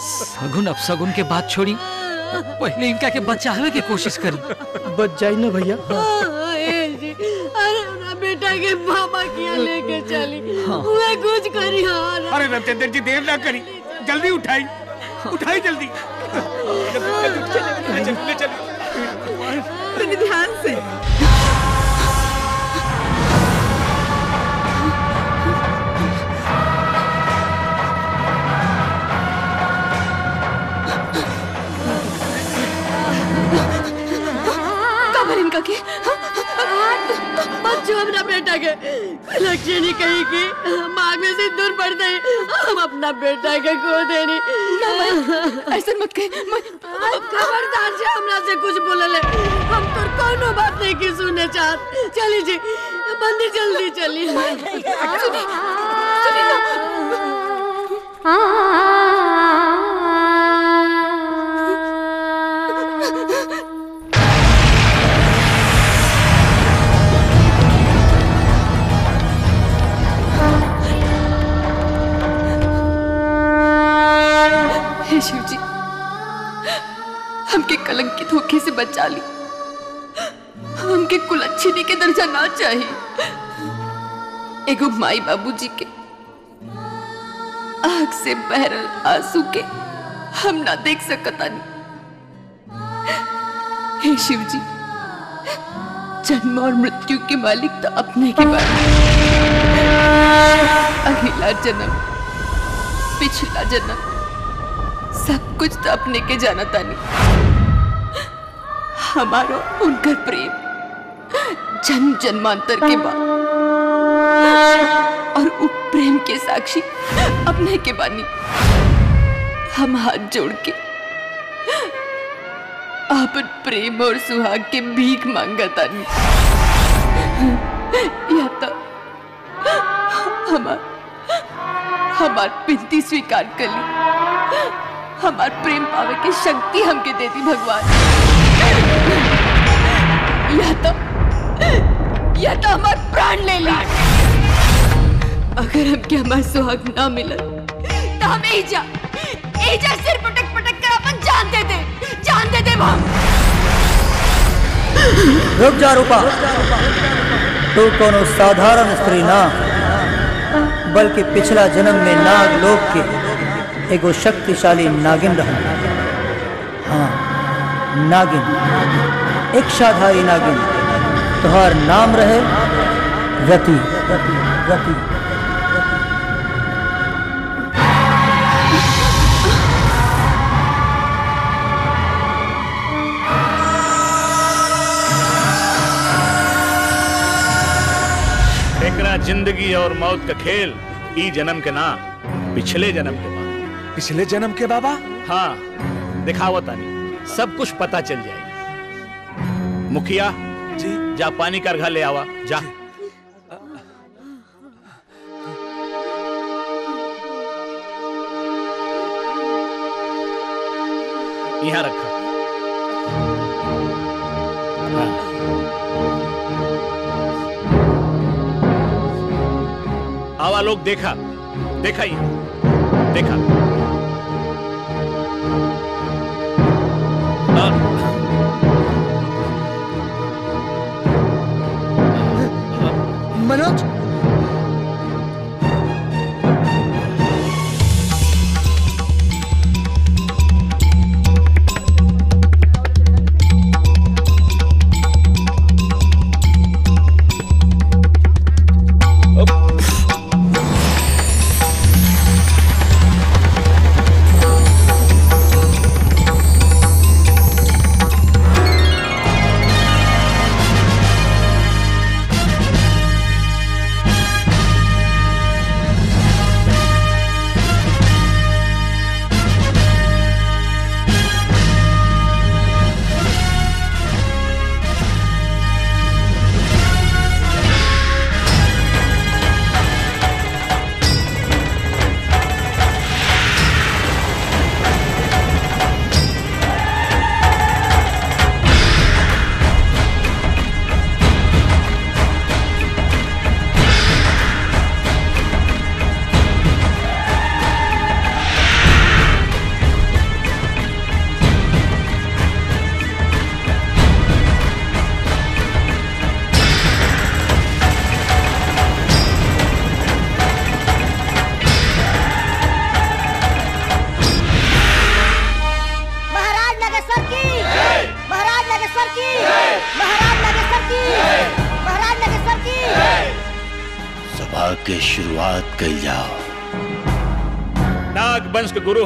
सगुन अब सगुन के बात छोड़ी। पहले इनका के बचावे के कोशिश करी? बच जाए ना भैया। जी अरे बेटा के पापा किया लेके चली। हाँ। कुछ करी अरे रविचंद्र जी देर ना करी। जल्दी उठाई उठाई जल्दी। तनी बच्चों अपना बेटा के लक्ष्मी कही की माँ में दूर पड़ गई हम अपना बेटा के खो देनी ऐसे मत कह खबरदार से हमरा से कुछ बोले ले। हम तो कोनो बात नहीं की सुनने चाहत। चली जी मंदिर जल्दी चली। सुनी कुलच्छनी के दर्जा ना चाहिए। एगो माई बाबूजी के आग से बहरल आँसू के हम ना देख सकतानी। हे शिव जी जन्म और मृत्यु के मालिक तो अपने के बारे अगला जन्म, पिछला जन्म, सब कुछ तो अपने के जाना तानी हमारो उनका प्रेम। जन्म जन्मांतर के बाद। और उ प्रेम के साक्षी अपने के बानी। हम हाथ जोड़ के आपन प्रेम और सुहाग के भीख मांगतानी या तो हमार हमार विनती स्वीकार कर ली। हमार प्रेम पावे की शक्ति हमके दे दी भगवान। या तो या तो हमार प्राण ले ली। अगर हमके हमार सुहाग ना मिला तो हम एजा एजा सिर पटक पटक कर अपन जान दे दे, जान दे दे हम रुक जा रूपा। तू कोनो साधारण स्त्री ना, बल्कि पिछला जन्म में नाग लोक के एगो शक्तिशाली नागिन रहा हाँ नागिन इच्छाधारी नागिन। तुहार नाम रहे रति रति रति ज़िंदगी और मौत का खेल ई जन्म के ना पिछले जन्म के बा पिछले जन्म के बाबा? हाँ दिखावत तानी सब कुछ पता चल जाएगा। मुखिया जी, पानी का अर्घा ले आवा, जा। यहाँ रखा। आवा, लोग, देखा। देखा ही देखा। मनोज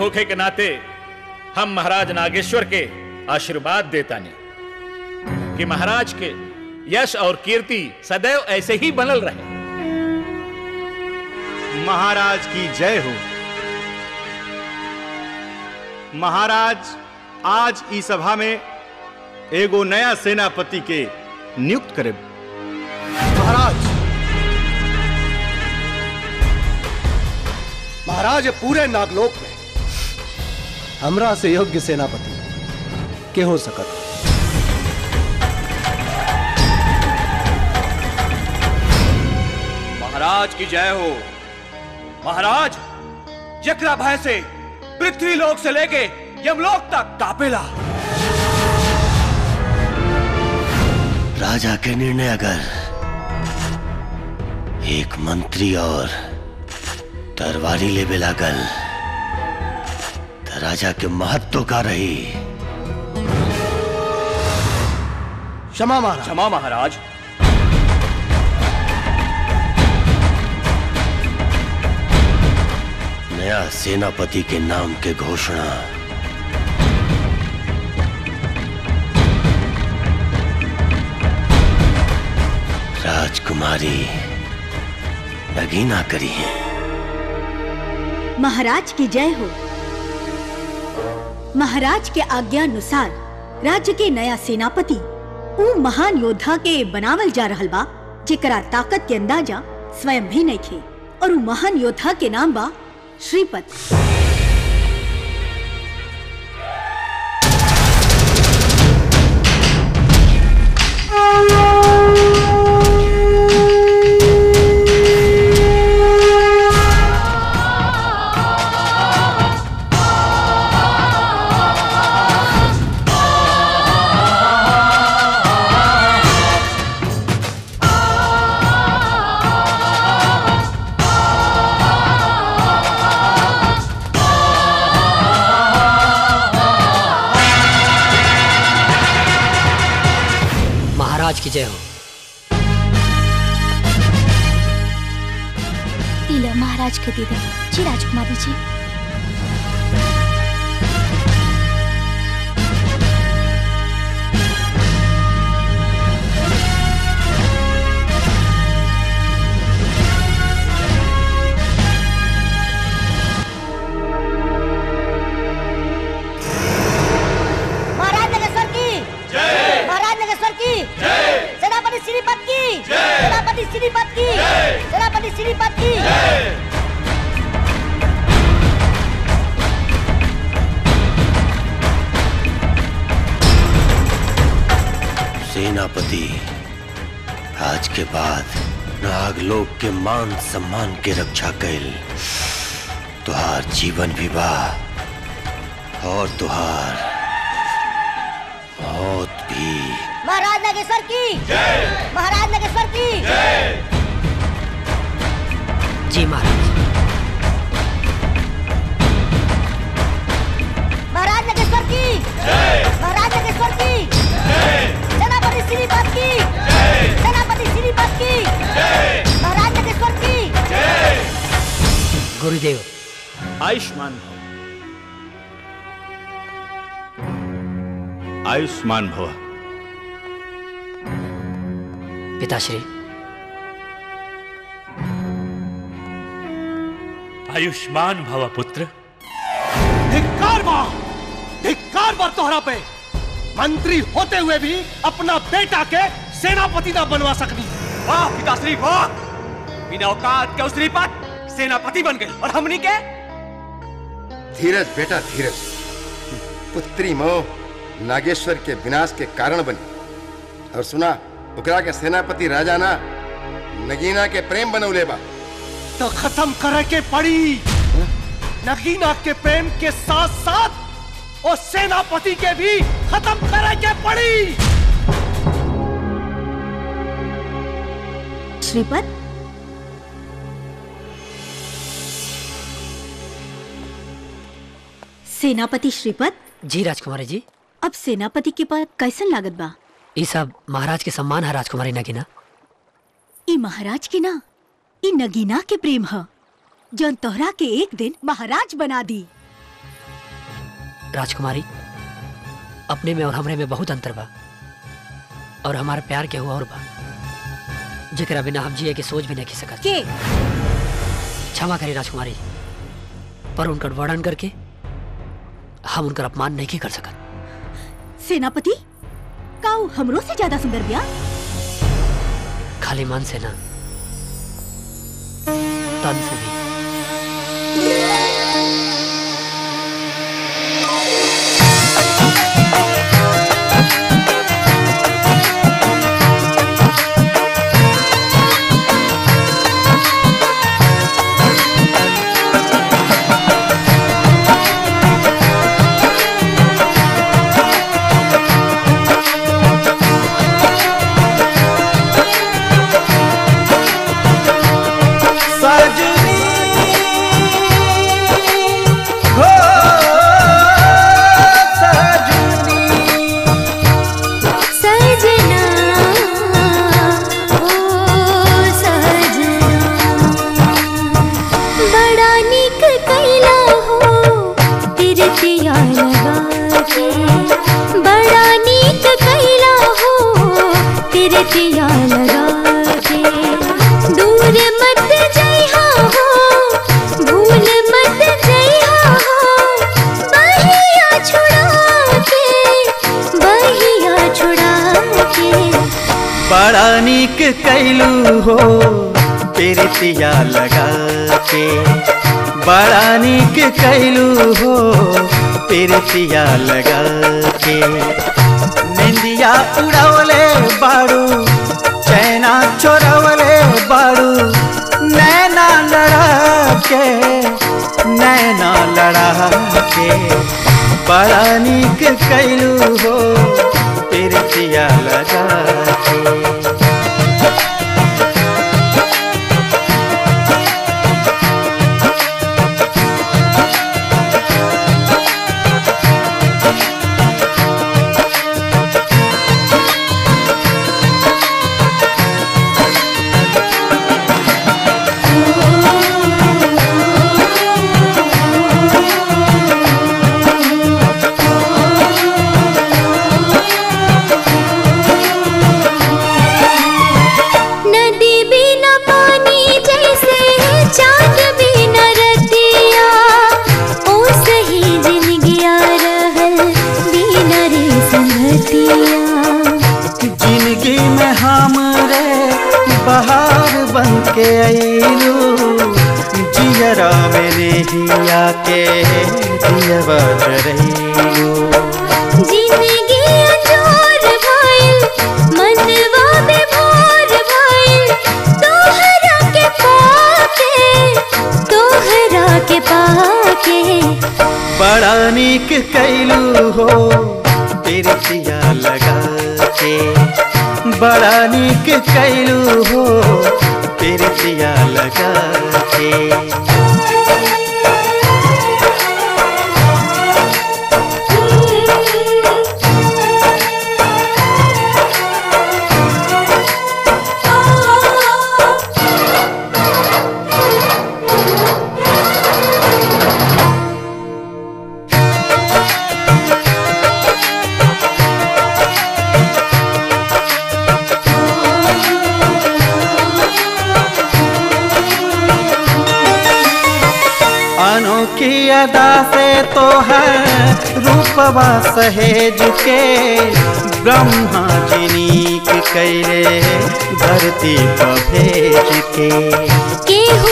वंश के नाते हम महाराज नागेश्वर के आशीर्वाद देता ने कि महाराज के यश और कीर्ति सदैव ऐसे ही बनल रहे। महाराज की जय हो। महाराज, आज ई सभा में एगो नया सेनापति के नियुक्त करे महाराज! महाराज, पूरे नागलोक में हमरा से योग्य सेनापति के हो सकत। महाराज की जय हो। महाराज जकरा भय से पृथ्वी लोक से लेके यमलोक तक कापेला। राजा के निर्णय अगर एक मंत्री और तरवारी लेवे लागल तो राजा के महत्व का रही। क्षमा महाराज। क्षमा महाराज। नया सेनापति के नाम के घोषणा। राजकुमारी नगीना करी है। महाराज की जय हो। महाराज के आज्ञा अनुसार राज्य के नया सेनापति ऊ महान योद्धा के बनावल जा रहा बा, जेकरा ताकत के अंदाज़ा स्वयं भी नहीं थे, और ऊ महान योद्धा के नाम बा श्रीपत महाराज की जय हो इला महाराज के दे दे सेनापति की सेनापति श्रीपत की सेनापति आज के बाद नागलोक के मान सम्मान के रक्षा कैल। तुहार जीवन विवाह और तुहार मौत भी महाराज नागेश्वर की। महाराज नागेश्वर की। जी महाराज। महाराज नागेश्वर की। जय महाराज नागेश्वर की। सेनापति श्रीपत की। सेनापति श्रीपत की। महाराज नागेश्वर की। गुरुदेव। आयुष्मान भव। आयुष्मान भव। पिताश्री। आयुष्मान भव पुत्र। धिक्कार बा धिक्कार बा तोहरा पे। मंत्री होते हुए भी अपना बेटा के सेनापति ना बनवा सकनी वाह पिताश्री वाह। बिना औकात के उस श्रीपत सेनापति बन गई। और हमनी के? धीरज बेटा धीरज। पुत्री मोह नागेश्वर के विनाश के कारण बनी। और सुना ओकरा के सेनापति राजा ना नगीना के प्रेम बनौले बा तो खत्म करे के पड़ी। नगीना के प्रेम के साथ साथ और सेनापति के भी खत्म करे के पड़ी। श्रीपत सेनापति श्रीपद? जी राजकुमारी जी। अब सेनापति के पास कैसन लागत बा? ये सब महाराज के सम्मान है राजकुमारी नगीना। ई महाराज के ना ई नगीना के प्रेम ह। जौन तोहरा के एक दिन महाराज बना दी। राजकुमारी अपने में और हमरे में बहुत अंतर बा। और हमारा प्यार के हुआ और बा। जेकरा बिना हम जिए के सोच भी नहीं की सकत। के? क्षमा करी राजकुमारी पर उनका वर्णन करके हम उनका अपमान नहीं कर सकत। सेनापति का ऊ हमरो से ज़्यादा सुंदर बिया खाली मन से ना। तन से भी। हो प्रीतिया लगा के। बड़ा नीक कैलू हो प्रीतिया लगा के। निंदिया उड़वले बाड़ू, चैना चोरवले बाड़ू, नैना लड़ा के नैना लड़ा के बड़ा नीक कैलू हो प्रीतिया लगा हो प्रीतिया लगा के। बड़ा नीक कैलू हो प्रीतिया लगा के। अदा से तो है रूपवा सहेज के। ब्रह्मा जी नीक कैरे, धरती पर भेज के। केहू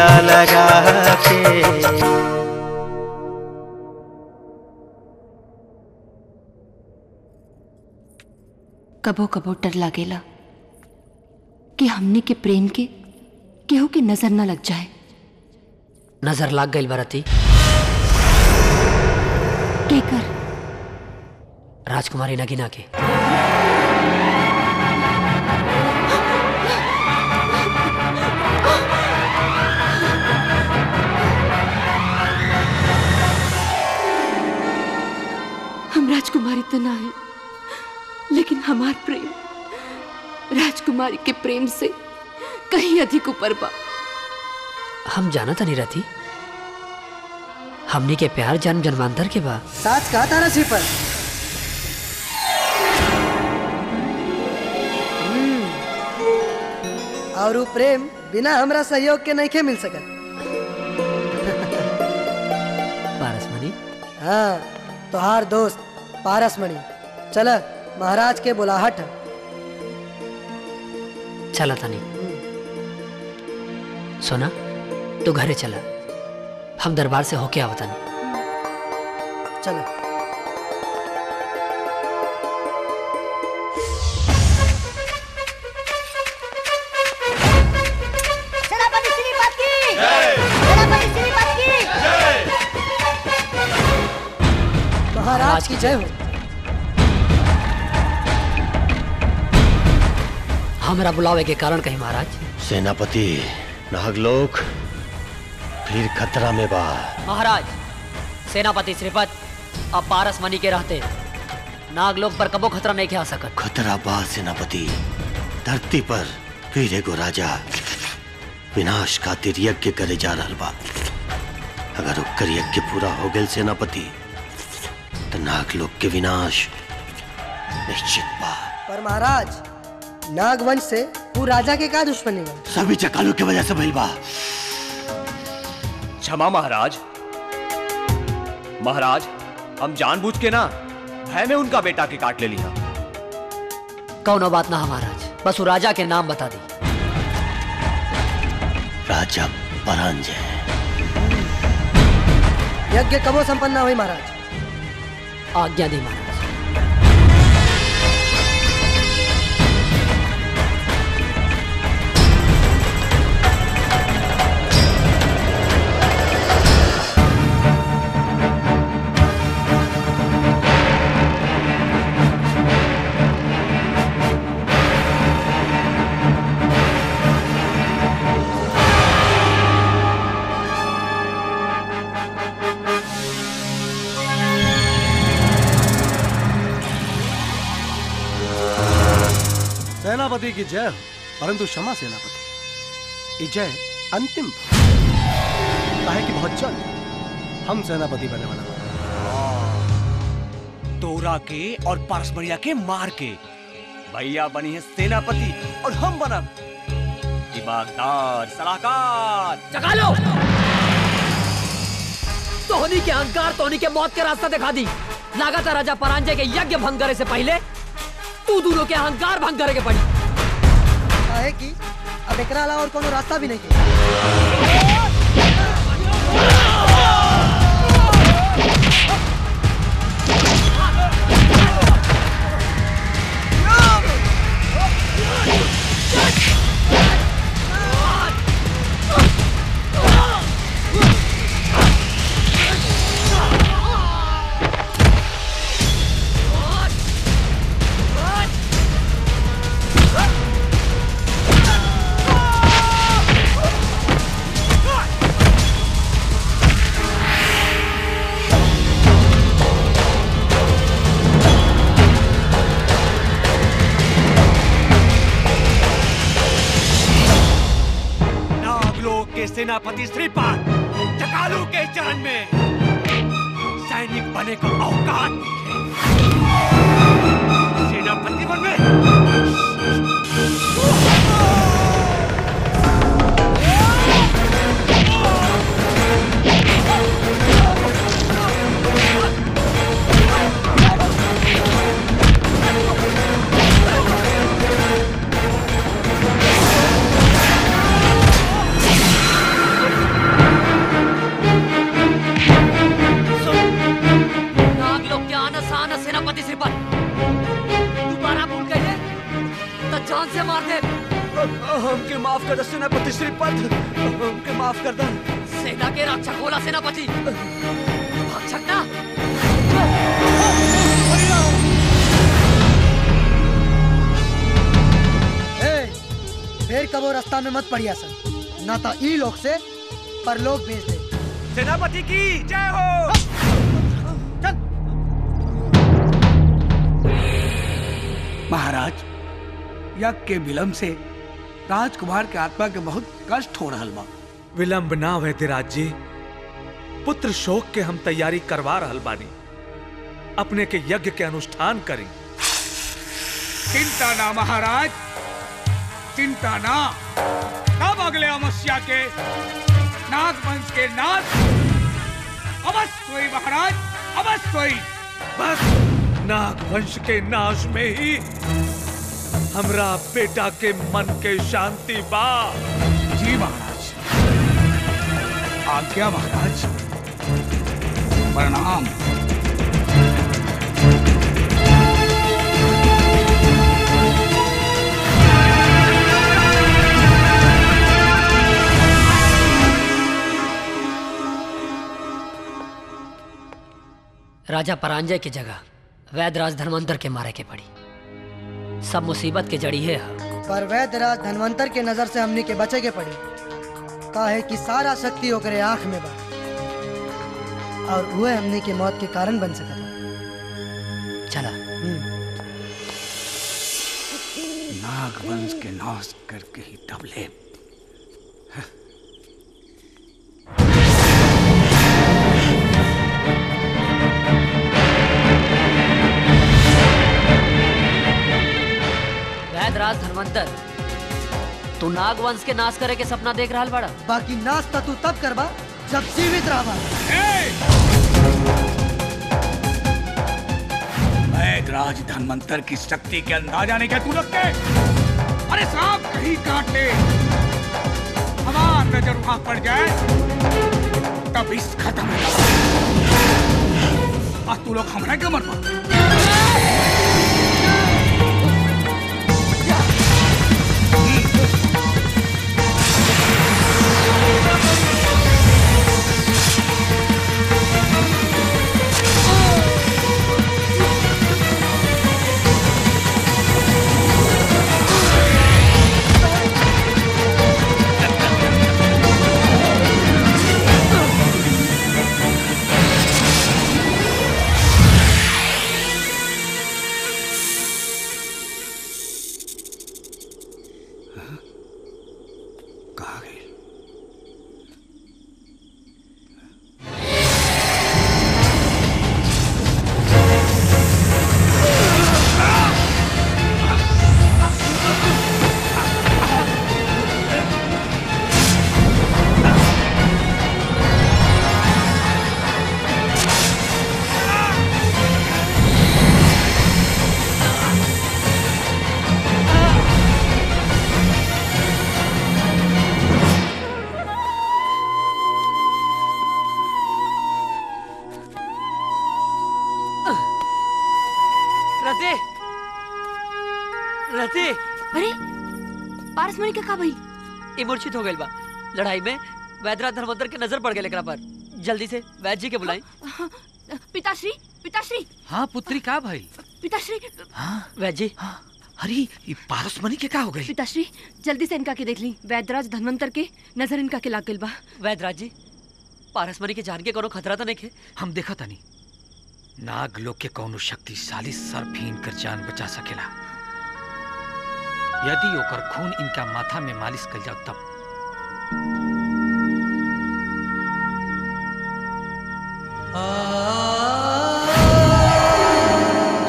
प्रीतिया लगा के। कबो कबो डर लागेला कि हमने के प्रेम के केहू के नज़र न लग जाए। नज़र लाग गई बरती केकर? राजकुमारी नगीना के। राजकुमारी तो ना है। लेकिन हमार प्रेम राजकुमारी के प्रेम से कहीं अधिक ऊपर बा। हम जाना था नहीं रहती हमनी के प्यार जन्म जन्मांतर के बा। साच कहा तारा सिपर और उ प्रेम बिना हमरा सहयोग के नहीं के मिल सकत। पारसमणि। हाँ तोहार दोस्त पारसमणि। चल महाराज के बुलाहट। चला नहीं सोना तू घरे चला। हम दरबार से होके आवता नहीं चलो की जय हो। हमरा बुलावे के कारण कहीं महाराज। सेनापति नागलोक फिर खतरा में बा। महाराज सेनापति श्रीपत अब पारस मणि के रहते। नागलोक पर कबो खतरा नहीं आ सकत। खतरा बा सेनापति। धरती पर फिर एगो राजा विनाश खातिर यज्ञ करे जा रहा बा। अगर ओकर यज्ञ पूरा हो गए सेनापति तो नागलोक के विनाश। निश्चित पर महाराज नागवंश से वो राजा के का दुश्मनी बा सभी चकालू की वजह से भइल बा। क्षमा महाराज। महाराज हम जानबूझ के ना भय में उनका बेटा के काट ले लिया। कौनो बात ना महाराज बस वो राजा के नाम बता दी। राजा परांजय। यज्ञ कबो संपन्न ना हुई महाराज। आज्ञा देवा सेनापति की जय हो, परंतु क्षमा सेनापति। जय अंतिम काहे कि बहुत जल्द हम सेनापति बने वाला। तोरा के और पारसमरिया के मार के। भैया बनी है सेनापति और हम बनब। दिमागदार, सलाहकार। चका लो! तोहनी के अहंकार, तोहनी के मौत के रास्ता दिखा दी। लागत है राजा परांजय के यज्ञ भंग करे से पहले तू दोनों के अहंकार भंग करे के पड़ी। काहे कि अब एक अलावा और कोनो रास्ता भी नहीं है। में मत ना तो ई लोग से परलोक भेज दे। सेनापति की जय हो! चल। महाराज यज्ञ के विलंब से राजकुमार के आत्मा के बहुत कष्ट हो रहा बा। विलंब ना वैद्यराज जी पुत्र शोक के हम तैयारी करवा रहल बानी। अपने के यज्ञ के अनुष्ठान करें। चिंता ना महाराज। चिंता ना। अमस्या के नागवंश के नाश। अवश्य महाराज, अवश्य बस नागवंश के नाश में ही हमरा बेटा के मन के शांति बा। जी महाराज। आज्ञा महाराज। प्रणाम। राजा परांजय की जगह वैदराज धनवंतर के मारे के पड़ी। सब मुसीबत के जड़ी है पर वैद्यराज धनवंतर के नज़र से हमनी के बचे के पड़ी। काहे कि सारा शक्ति ओकरे आँख में बा। और वह हमनी के मौत के कारण बन सकता चला। नाग वंश के नाश करके ही डबले वैदराज धनवंतर तू नाग वंश के नाश करे के सपना देख रहा बड़ा? बाकी नाश तो तू तब करबा जब जीवित रहबा। वैदराज धनवंतर की शक्ति के अंदाज़ा नहीं क्या तू लोग के अरे सांप कहीं काट ले। हमार नज़र वहाँ पड़ जाए तब इस खत्म आज तू लोग हमरा के मरवा? मूर्छित हो गइल बा लड़ाई में वैदराज धर्मोत्तर के नज़र पड़ गए एकरा पर। जल्दी से वैद्य जी के बुलाई पिताश्री पिताश्री। हाँ पुत्री का भाई। पिताश्री। वैद्य जी। अरे ये पारसमणि के का हो गई पिताश्री जल्दी से इनका के देख ली। वैदराज धनवंतर के नज़र इनका के लाग गइल बा वैदराज जी पारसमणि के जान के कोनो खतरा तो नहीं है? हम देखा तनी नाग लोग के कौनो शक्तिशाली सर भीन कर जान बचा सकेला। यदि ओकर खून इनका माथा में मालिश कर जाओ तब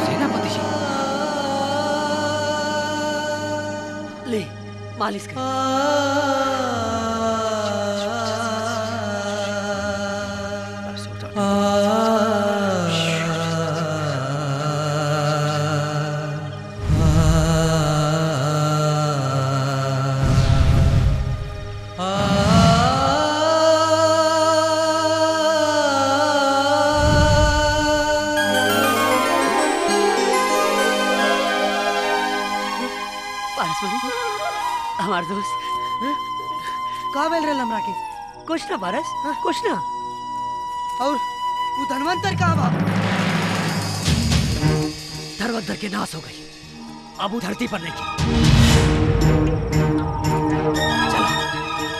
सेनापति जी ले मालिश कर हमार दोस्त। का बेल रहे हमरा के? कुछ ना पारस कुछ ना। और वो धनवंतर का बा धर्मंतर के नाश हो गई। अब वो धरती पर नहीं। चलो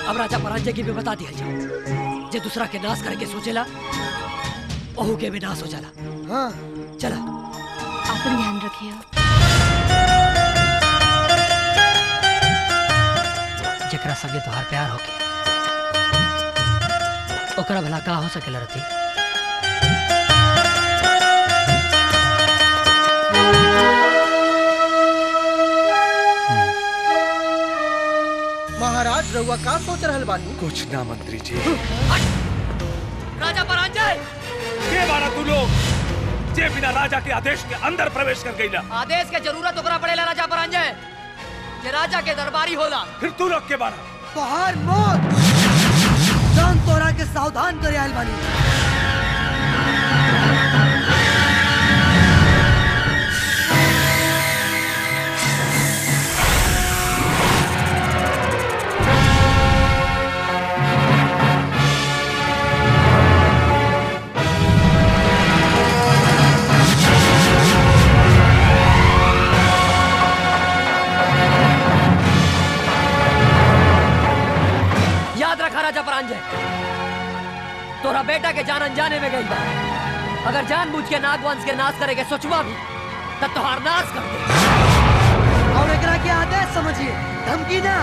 अब राजा परांजय की भी बता दिया जाओ जे दूसरा के नाश करके सोचेला ओहू के भी नाश हो जाला। हाँ। चला। अपन ध्यान रखिए। जकरा संगे तोहार प्यार होके। ओकरा भला का हो सकेला रति महाराज रउआ का सोच रहल बानी? कुछ ना मंत्री जी। राजा परांजय! के बारा तू लोग? जे बिना राजा के आदेश के अंदर प्रवेश कर गईला। आदेश के ज़रूरत ओकरा पड़ेला राजा परांजय। जे राजा के दरबारी होला। फिर तू रख के बारा तोहार मौत। जान तोरा के सावधान करे आयल बानी। तोरा बेटा के जान अनजाने में गई बा अगर जानबूझ के नागवंश के नाश करे के सोचवा भी, तब तोहार नाश कर दे। और एकरा के आदेश समझिए, धमकी ना।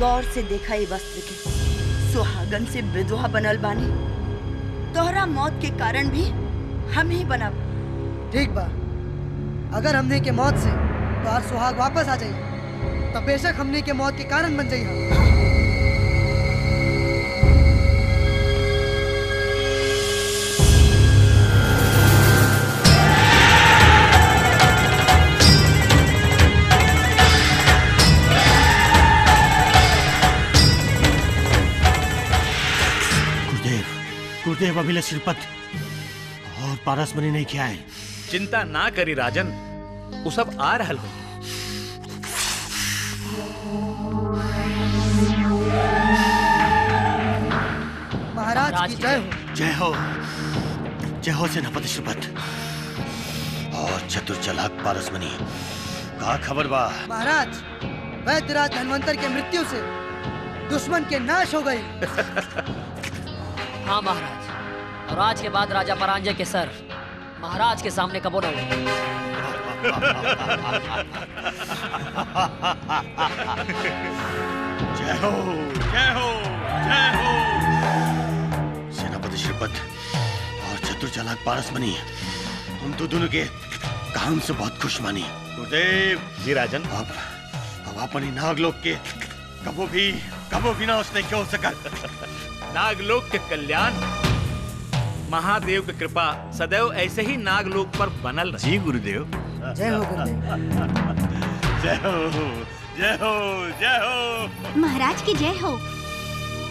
गौर से देखा ये वस्त्र के। सुहागन से विधवा बनल बानी। तोहरा मौत के कारण भी हम ही बना। ठीक बा। अगर हमने के मौत से तो आज सुहाग वापस आ जाइए। तो बेशक हमने के मौत के कारण बन जाइए। गुरुदेव अभिले श्रीपत और पारसमणि नहीं किया है? चिंता ना करी राजन वो सब आ रहा हो महाराज की जय हो। जय हो। जय हो सेनापति श्रीपत और चतुर चालाक पारसमणि कहा खबर बा? महाराज वैद्यराज धनवंतर के मृत्यु से दुश्मन के नाश हो गई हाँ महाराज। और आज के बाद राजा परांजय के सर महाराज के सामने कबो न जय हो जय हो जय हो। सेनापति श्रीपत और चतुर चालाक पारसमणि हम तो दोनों के काम से बहुत खुश मानी। गुरुदेव जी राजन। अब अब अपनी नागलोक के कबो भी कबो भी ना उसने क्यों सका? नागलोक के कल्याण। महादेव की कृपा सदैव ऐसे ही नागलोक पर बनल रहे। जी गुरुदेव। जय हो गुरुदेव। जय हो जय हो जय हो। महाराज की जय हो।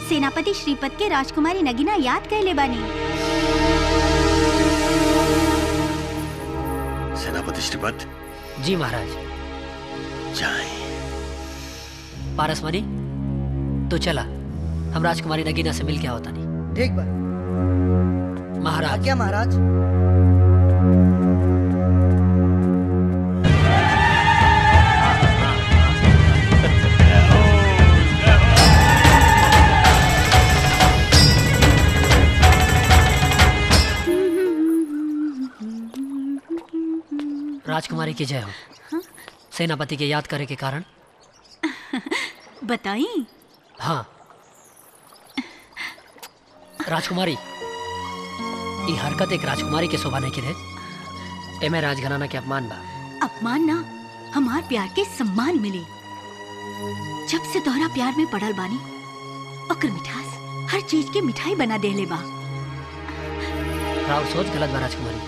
सेनापति श्रीपद के राजकुमारी नगीना याद कैले बानी। सेनापति श्रीपद। जी महाराज। जाए। पारसमणि तो चला। हम राजकुमारी नगीना से मिल के होता नहीं। ठीक बा महाराज। क्या महाराज। राजकुमारी की जय हो। सेनापति के याद करे के कारण। बताई हाँ। राजकुमारी। ये हरकत एक राजकुमारी के शोभा नहीं की रहे एमे राजघराना के अपमान बा अपमान ना? हमार प्यार के सम्मान मिली। जब से दोहरा प्यार में पड़ल बानी ओकर मिठास हर चीज़ के मिठाई बना देले बा। राव सोच गलत बा राजकुमारी।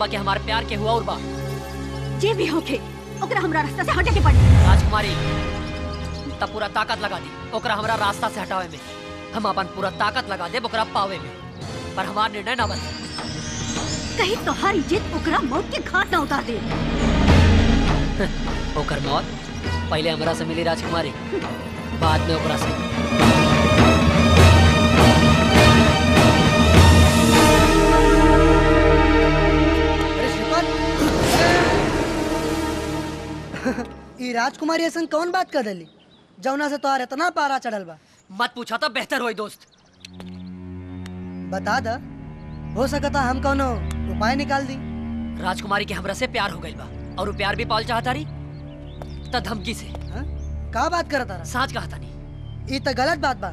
बा कि हमारे प्यार के हुआ और बा जे भी होके ओकरा हमरा रास्ता से हटे के पड़ी। राजकुमारी तब पूरा ताकत लगा दी। ओकरा हमरा रास्ता से हटावे में। हम अपन पूरा ताकत लगा दे ओकरा पावे में। पर हमार निर्णय ना बदले कहीं तोहार इज़्ज़त ओकरा मौत के घाट ना उतार दे। ओकर मौत पहले हमरा से मिली राजकुमारी। बाद में ओकरा से। ई राजकुमारी ऐसा कौन बात कर दिली जौना से तोहार इतना पारा चढ़ल बा। मत पूछा तो बेहतर होई दोस्त। बता द हो सकता हम कौनो उपाय निकाल दी? राजकुमारी के हमरा से प्यार हो गई बा और वो प्यार भी पाल चाहता रही त धमकी से। का बात करता रहा साच कहता नहीं ई त गलत बात बा।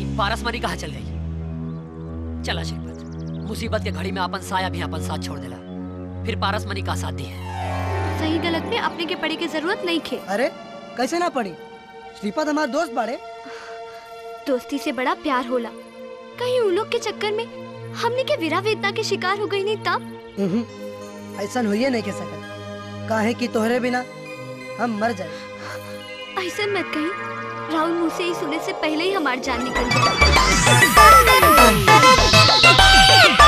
ई पारसमणि कहाँ चल गई? चला शिकवत मुसीबत के घड़ी में अपन साया भी अपन साथ छोड़ देला। फिर पारसमणि का साथ दी है। सही गलत में अपने के पड़े की ज़रूरत नहीं खे। अरे कैसे ना पड़ी? श्रीपद हमारे दोस्त बाड़े। दोस्ती से बड़ा प्यार होला। कहीं उन लोग के चक्कर में हमने के विरा वेदना के शिकार हो गई नहीं तब? ऐसा हुई नहीं कह सकत। काहे कि तोहरे बिना हम मर जाए। ऐसा मत कही। राहुल मुँह से ही सुने से पहले ही हमार जान निकल छोटे Bye.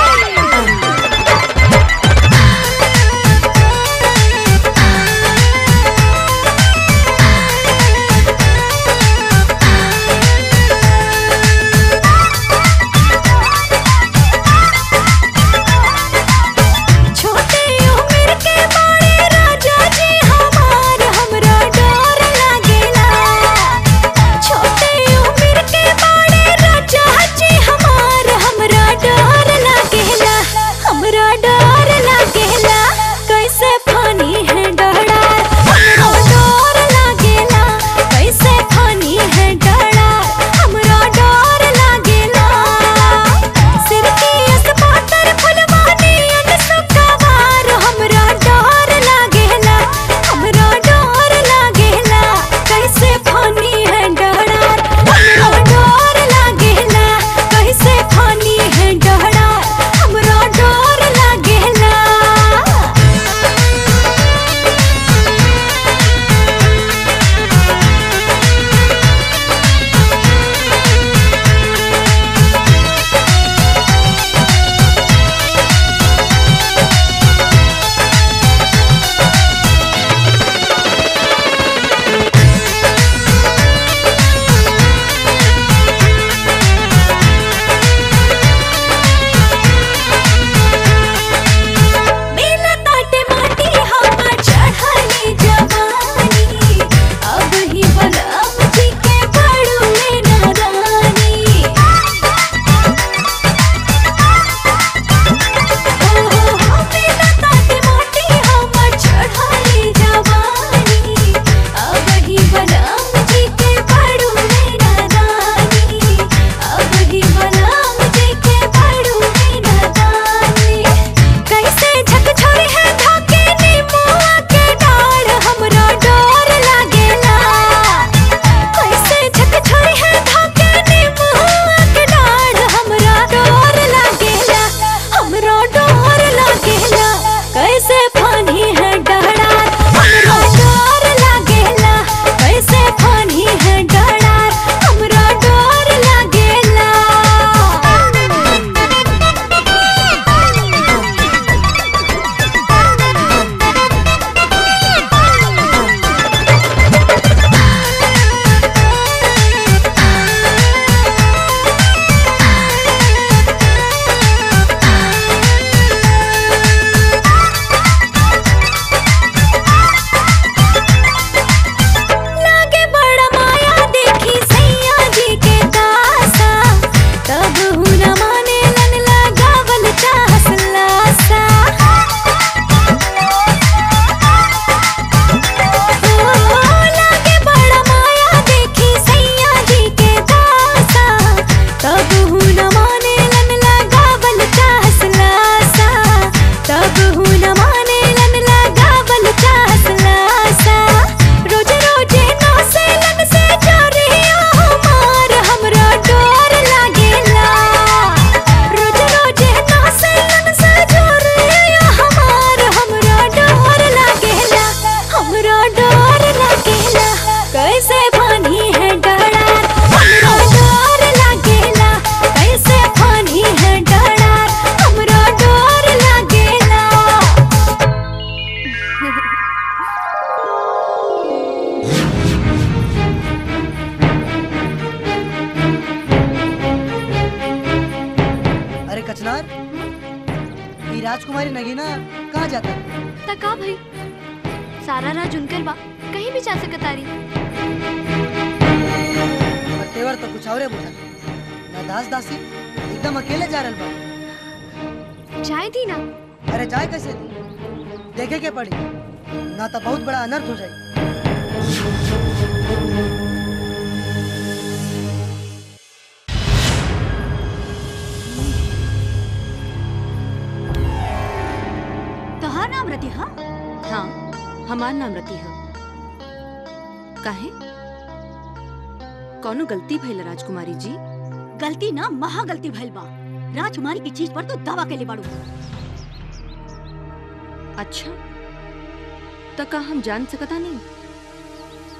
हम जान सकता नहीं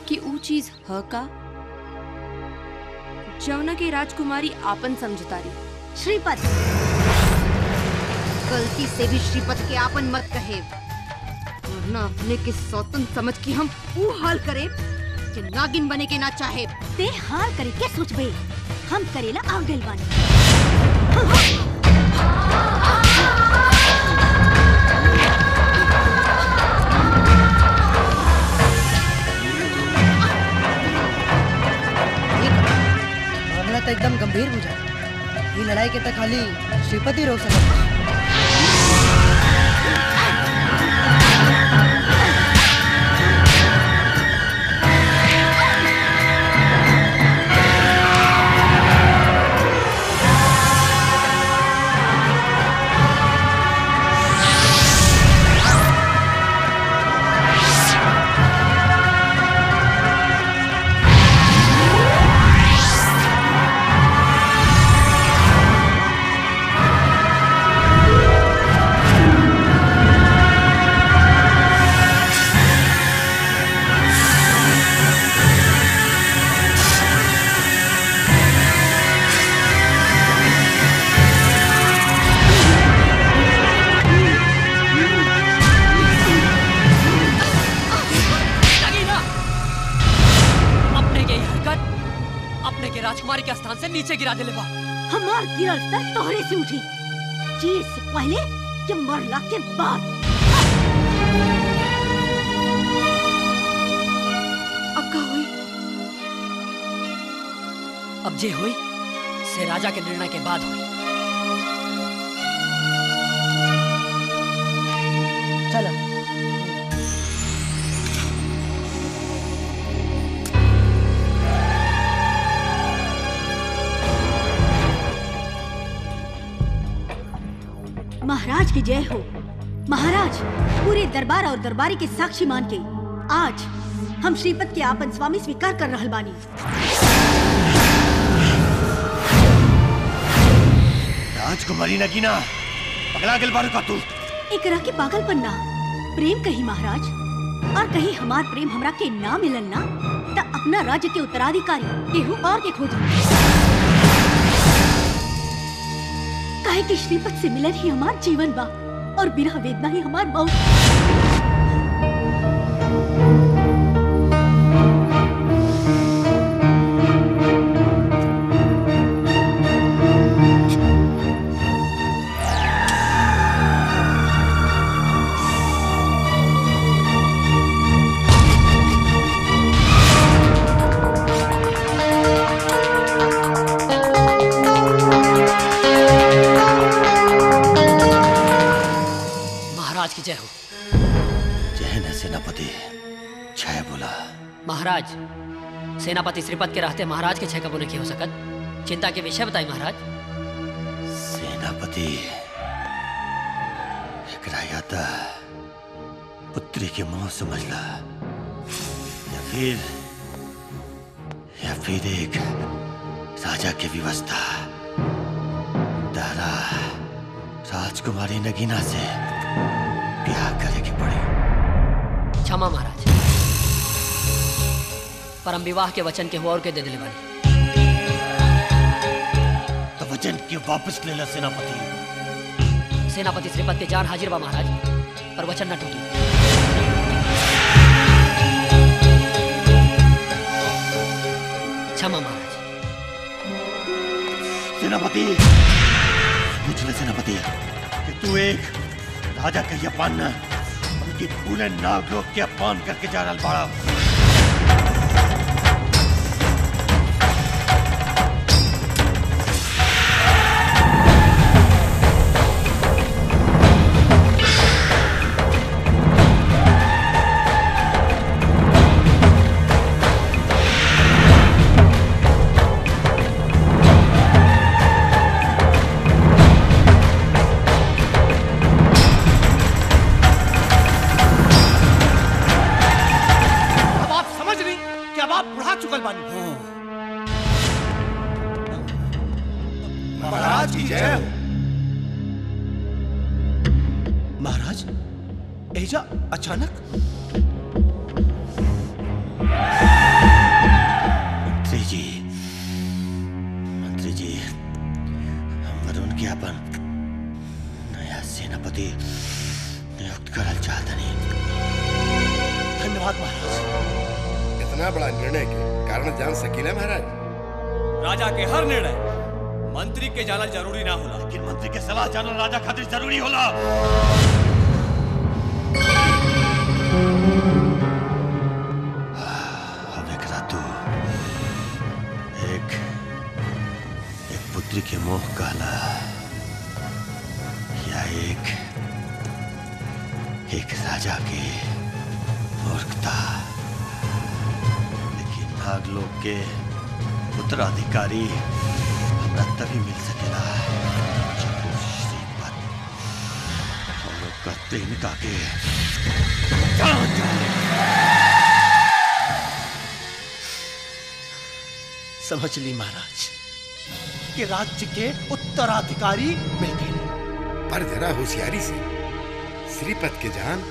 कि ऊ चीज़ ह का? जौना के राजकुमारी आपन समझतारी श्रीपद! गलती से भी श्रीपद के आपन मत कहे। वरना अपने के सौतन समझ के हम ऊ हाल करे कि नागिन बने के ना चाहे। ते हाल करे के सोचबे हम करेला आ गइल बानी तो एकदम गंभीर बुझा ये लड़ाई के तक खाली श्रीपति रोक सकता बाद अब का हुई? अब जे हुई से राजा के निर्णय के बाद हुई। चलो। महाराज की जय हो। महाराज पूरे दरबार और दरबारी के साक्षी मान के आज हम श्रीपद के आपन स्वामी स्वीकार कर रहल बानी। राजकुमारी नगीना पगला गेल बारू का तू एकरा के पागलपन ना प्रेम कही महाराज और कहीं हमार प्रेम हमरा के ना मिलन ना त अपना राज्य के उत्तराधिकारी केहू और के खोजी। काहे कि श्रीपद से मिलन ही हमार जीवन बा। और बिना वेदना ही हमार मौत। सेनापति श्रीपद के रहते महाराज के छह कबू नहीं हो सकत? चिंता के विषय बताई महाराज। सेनापति पुत्री के मुँह समझला या फिर या फिर एक राजा की व्यवस्था। तारा राजकुमारी नगीना से ब्याह करे के पड़े। क्षमा महाराज। परम विवाह के वचन के हो और के दे दिले बानी तो वचन क्यों वापस ले ला सेनापति। सेनापति श्रीपद के जान हाजिर बा महाराज पर वचन न टूटी। क्षमा महाराज। सेनापति पूछ ले सेनापति कि तू एक राजा के अपमान न उनकी पूरे नाग लोग के अपमान करके जा रहा बाड़ा। समझ ली महाराज कि राज्य के उत्तराधिकारी मिल गए पर जरा होशियारी से श्रीपद के जान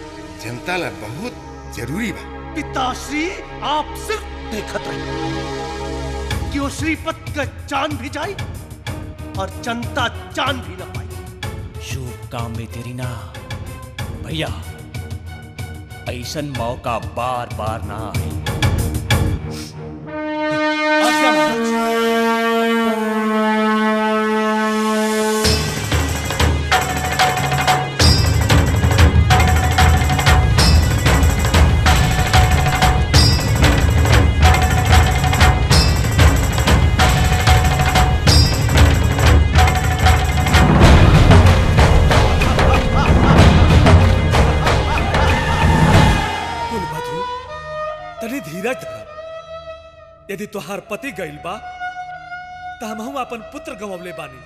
जनता ला बहुत ज़रूरी बा। पिताश्री आप सिर्फ़ देखत रहिए कि वो श्रीपद का जान भी जाए और जनता जान भी न पाए। शुभ काम में तेरी ना भैया। ऐसा मौका बार बार ना आए। यदि तुहार पति गइल बा त हमहू अपन पुत्र गंवले बानी।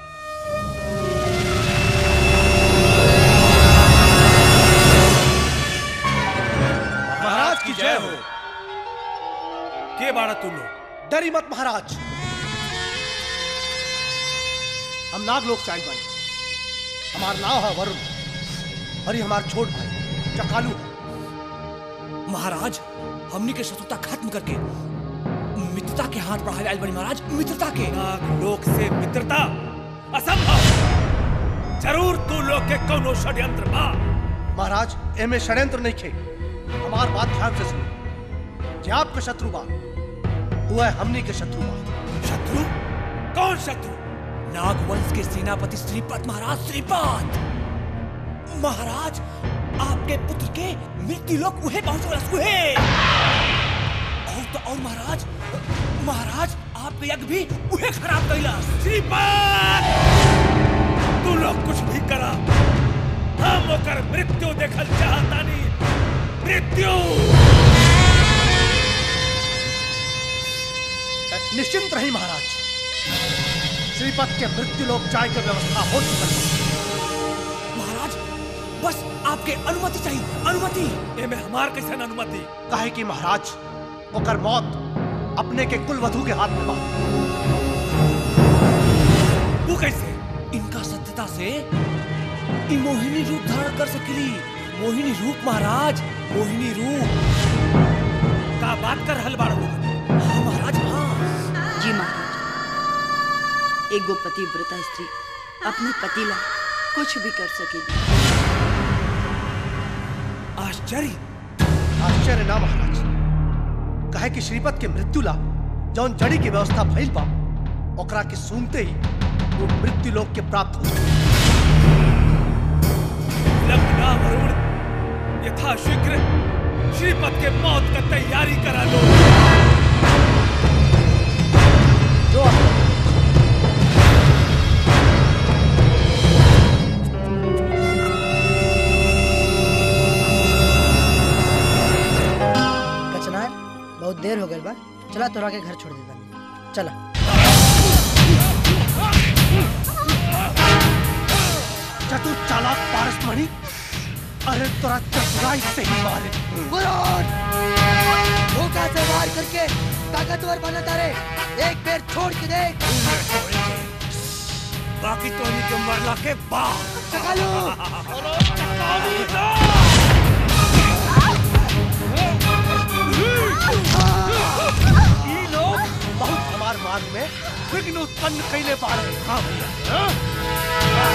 महाराज की जय हो। के बाड़ा तू लोग डरी मत महाराज। हम नागलोक से आई बानी। हमार नाम है वरुण। ये हमार छोट भाई चकालू। महाराज हमनी के शत्रुता खत्म करके मित्रता के हाथ बढ़ावे बनी महाराज मित्रता के। लोक से मित्रता असंभव। ज़रूर तू लोग के कोनो षड्यंत्र बा। महाराज एमे षड्यंत्र नहीं खे। हमार बात ध्यान से सुनो। जे आपके शत्रु बा वो है हमनी के शत्रु बा। शत्रु? कौन शत्रु? नागवंश के सेनापति श्रीपद महाराज श्रीपद! महाराज आपके पुत्र के मृत्यु लोक उहे पहुँच उहे। और तो और महाराज महाराज आपके यज्ञ भी उहे खराब कैला श्रीपद तू लोग कुछ भी करा। हम ओकर मृत्यु देखल चाहतानी मृत्यु। निश्चिंत रही महाराज। श्रीपद के मृत्यु लोग चाय के व्यवस्था हो चुकल बा। महाराज बस आपके अनुमति चाहिए अनुमति। एमे हमार कैसे अनुमति। काहे कि महाराज ओकर मौत अपने के कुल वधु के हाथ में बा तू कैसे? इनका सत्यता से मोहिनी रूप धारण कर सकेली मोहिनी रूप महाराज मोहिनी रूप। का बात कर हल बाड़ू हाँ महाराज हाँ। जी महाराज। एक एगो पतिव्रता स्त्री अपने पति ला कुछ भी कर सकेगी आश्चर्य। आश्चर्य ना महाराज। कहे कि श्रीपत के मृत्यु ला, जौन जड़ी की व्यवस्था भइल बा, ओकरा के सुनते ही वो मृत्यु लोक के प्राप्त हो यथा शीघ्र श्रीपद के मौत का तैयारी करा लो। देर हो गई बा चला तोरा के घर छोड़ देता चला। चतुर चालाक पारस मणि अरे तोरा चतुराई से ही मारे। बुरान धोखा से वार करके ताकतवर बना तारे। एक पैर छोड़ के देख। बाकी तो नहीं के मरला के बाद। ई लोग बहुत हमार मार्ग में विघ्न उत्पन्न कैले पारे हाँ भैया?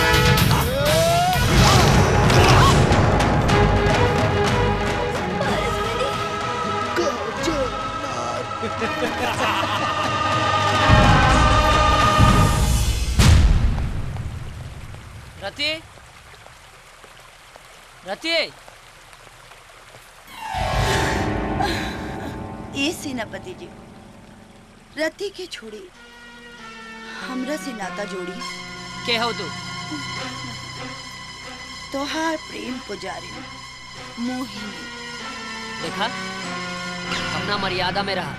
रति? रति? ए सेनापति जी रति के छोड़ी हमरा से नाता जोड़ी। के हो तू। तोहार प्रेम पुजारी मोहिनी। देखा अपना मर्यादा में रहा।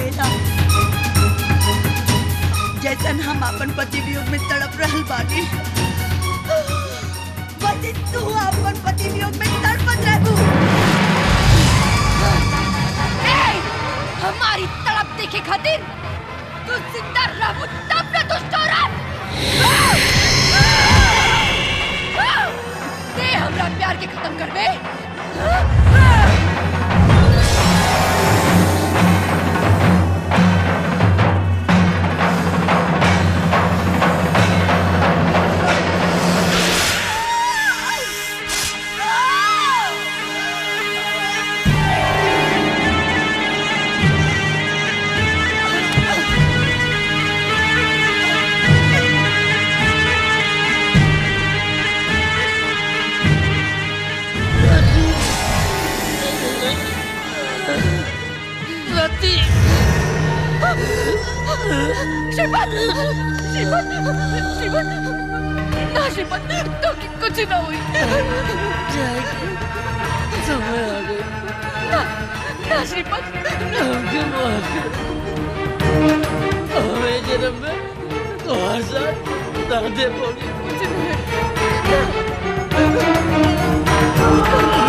गया जैसन हम अपन पति वियोग में तड़प रहल बानी, वैसे तू अपन पति वियोग में तड़पत रहू हमारी तड़प देखे खातिर तू ज़िंदा रहू तब न औरत दे हमरा प्यार के खत्म कर दे। श्रीपत श्रीपत श्रीपत ना श्रीपत तो कुछ ना हुई। समय आ गई ना ना कर हमें जन्म में तुम्हारे साथ दादे पड़ी कुछ हमके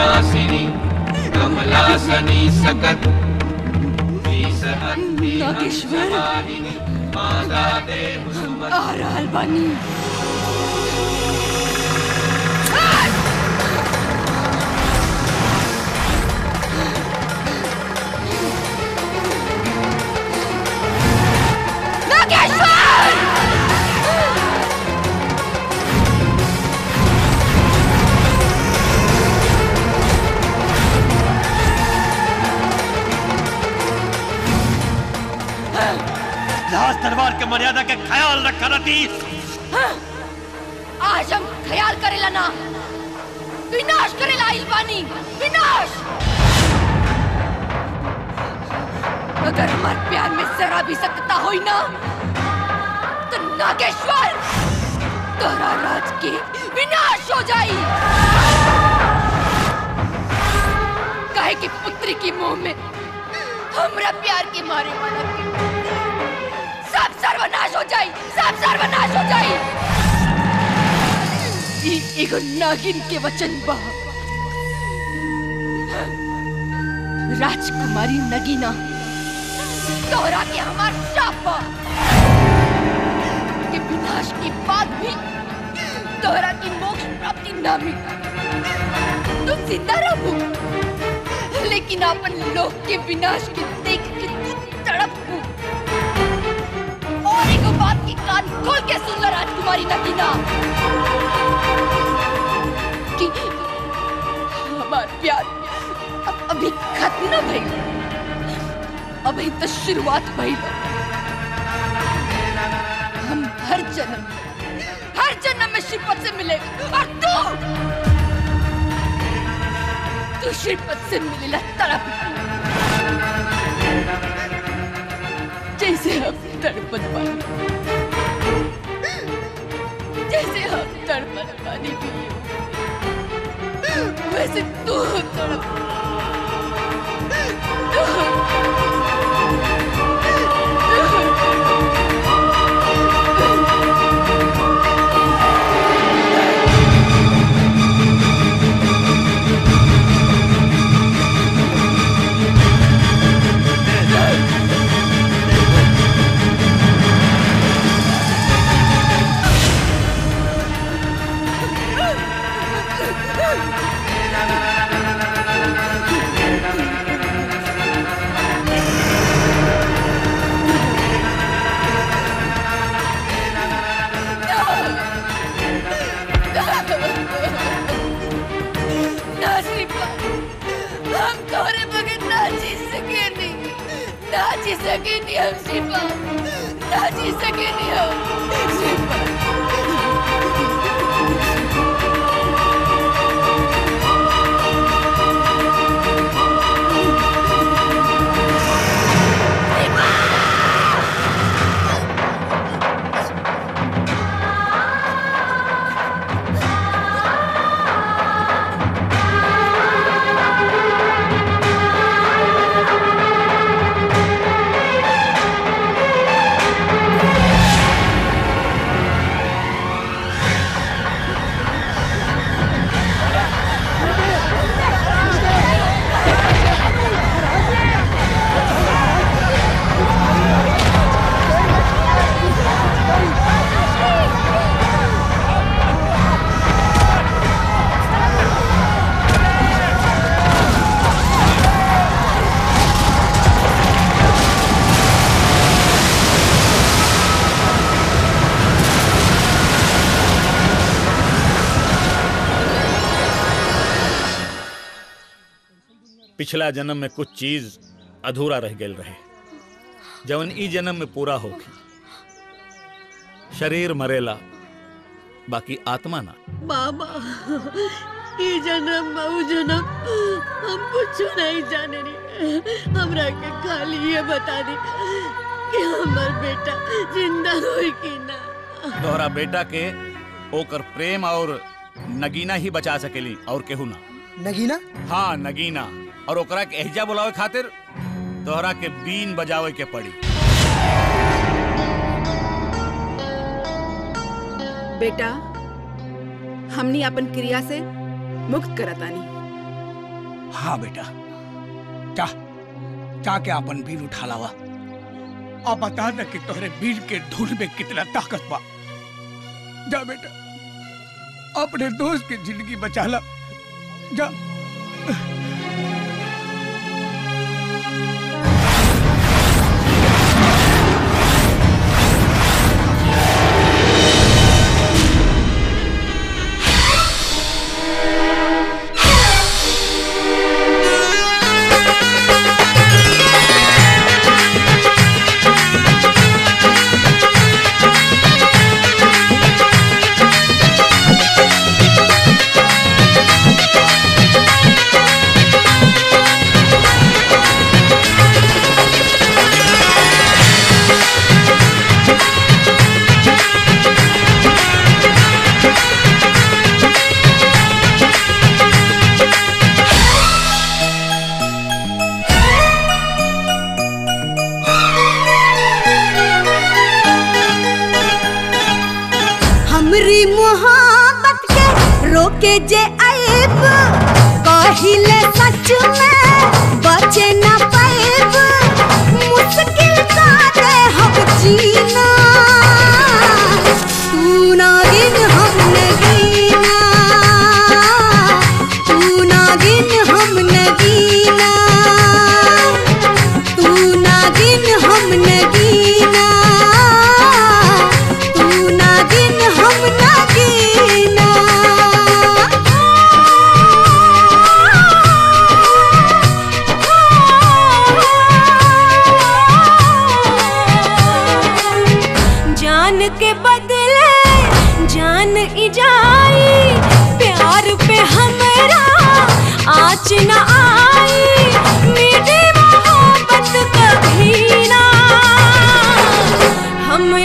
विनाशिनी कमलासनी सकट नागेश्वर। माता देव आ रहल बानी। लाश तलवार के मर्यादा के ख्याल रखा रती हाँ, आज हम ख्याल करेला ना। विनाश करेला आइल बानी विनाश। अगर हमार प्यार में जरा भी सकता होई ना तो नागेश्वर तोरा राज के विनाश हो जाई। काहे की पुत्री की मोह में हमरा प्यार के मारे वाला जाई सब सर्वनाश हो जाई ई एगो नागिन के वचन बा। राजकुमारी नगीना, तोहरा के हमार शाप के विनाश के बाद भी तोहरा की मोक्ष प्राप्ति ना मिला। तू ज़िंदा रहू। लेकिन अपन लोग के विनाश के देख के कान खोल के सुन ले राजकुमारी नगीना कि हमार प्यार अभी खत्म न भइल अभी तो शुरुआत भइल हम हर जन्म हर जन्म में श्रीपद से मिलेगा और तू तू श्रीपद से मिलेला तरफ़ जैसे हम तड़पत पानी तड़पत पानी वैसे तू तड़प ना पिछला जन्म में कुछ चीज़ अधूरा रह गई रहे। जवन ई जन्म में पूरा होगी शरीर मरेला बाकी आत्मा ना। बाबा ये जन्म मऊ जन्म हम कुछ नहीं जाने नहीं हमरा के खाली ये बता दी कि हमार बेटा ज़िंदा होई कि ना। तोहरा बेटा के ओकर प्रेम और नगीना ही बचा सकेली और केहू ना। नगीना? हाँ नगीना। और ओकरा के एहजा बुलावे खातिर तोहरा के बीन बजावे के पड़ी। बेटा हमनी अपन क्रिया से मुक्त करतानी हाँ बेटा जा जा के अपन बीर उठा लावा। और बता दे कि तोहरे बीर के धूल में कितना ताकत बा। जा बेटा अपने दोस्त की ज़िंदगी बचाला जा।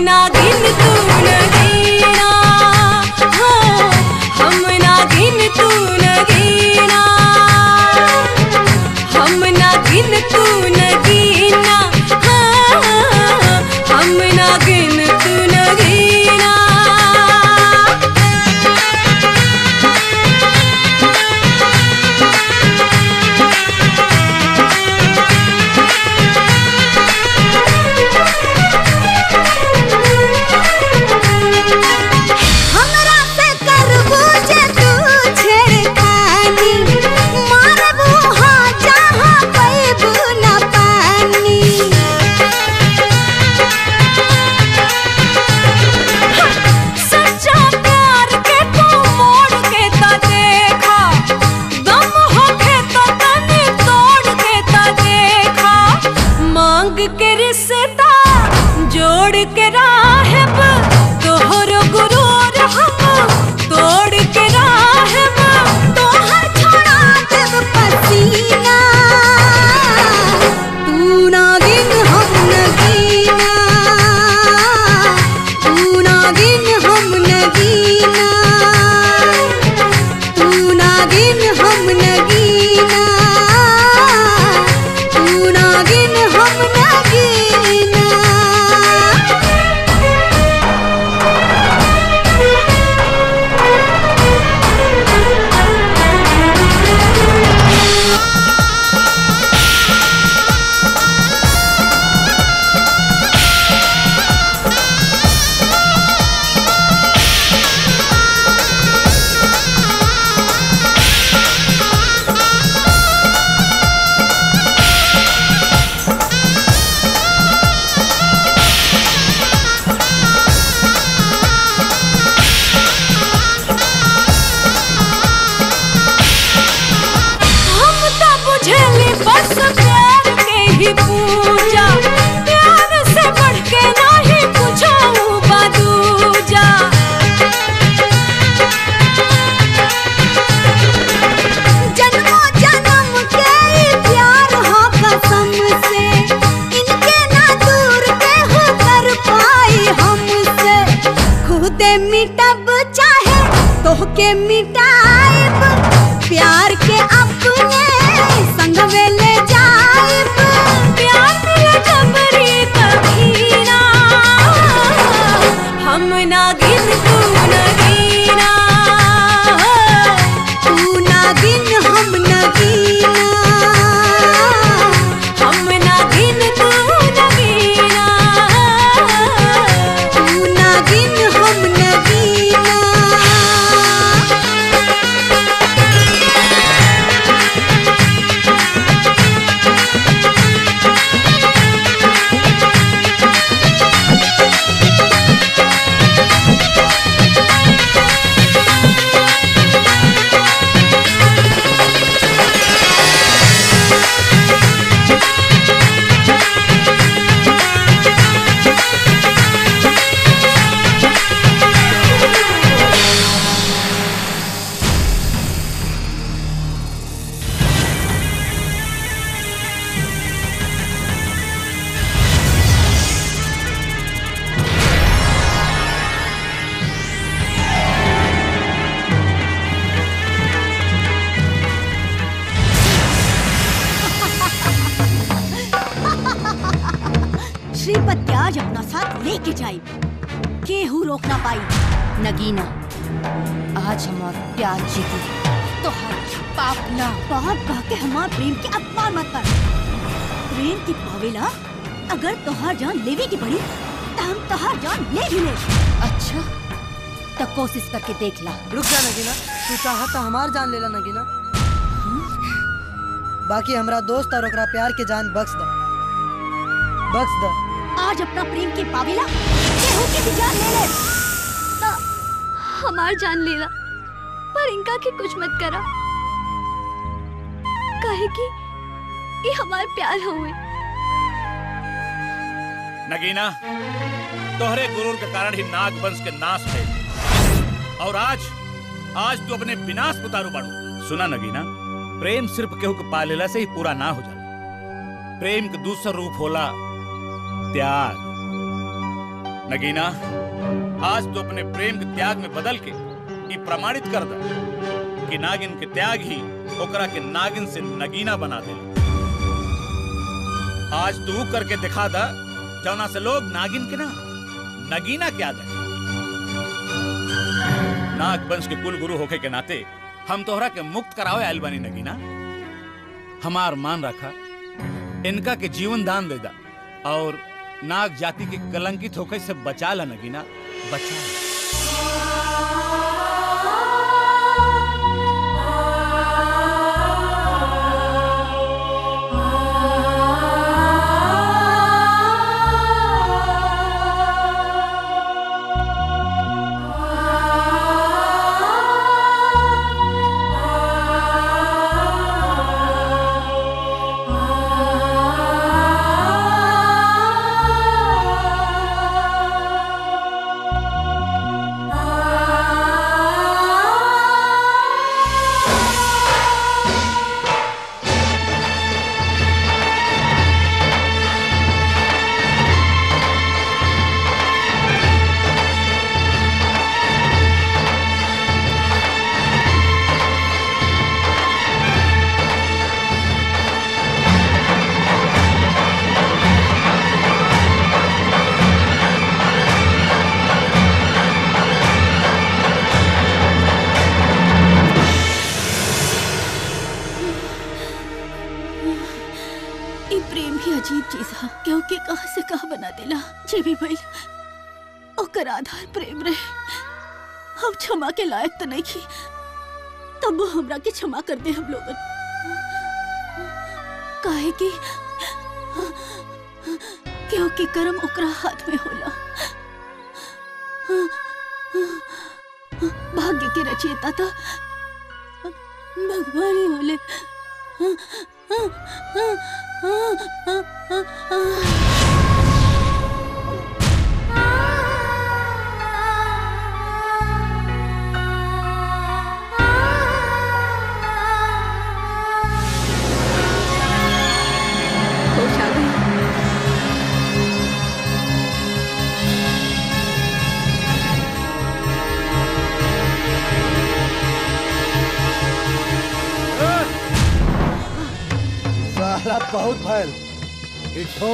না दोस्त और ओकरा प्यार के जान बख्श द। Bakhsh the. आज अपना प्रेम के पावेला केहू की भी जान ले ले। ना हमार जान लेला पर इनका के कुछ मत करा। काहे कि ये हमार प्यार हुए नगीना तोहरे गुरूर के कारण ही नाग वंश के नाश है और आज आज तू अपने विनाश उतारू बाड़ू। सुना नगीना प्रेम सिर्फ़ केहू के पालेला से ही पूरा ना हो जाला प्रेम के दूसरा रूप होला त्याग। नगीना, आज तू अपने प्रेम के त्याग में बदल के ये प्रमाणित कर दा कि नागिन के त्याग ही ओकरा के नागिन से नगीना बना दे। आज तू करके दिखा दा, जौना से लोग नागिन के ना, नगीना क्या दे। नाग वंश के कुल गुरु होके के नाते हम तोहरा के मुक्त कराओ आयल नगी नगीना हमार मान रखा, इनका के जीवन दान दे दा, और नाग जाति के कलंकित होकर से बचा ला नगीना बचा ला। थी तब हमरा के क्षमा कर दे हम लोग काहे कि क्योंकि कर्म ओकरा हाथ में होला। भाग्य के रचयिता तो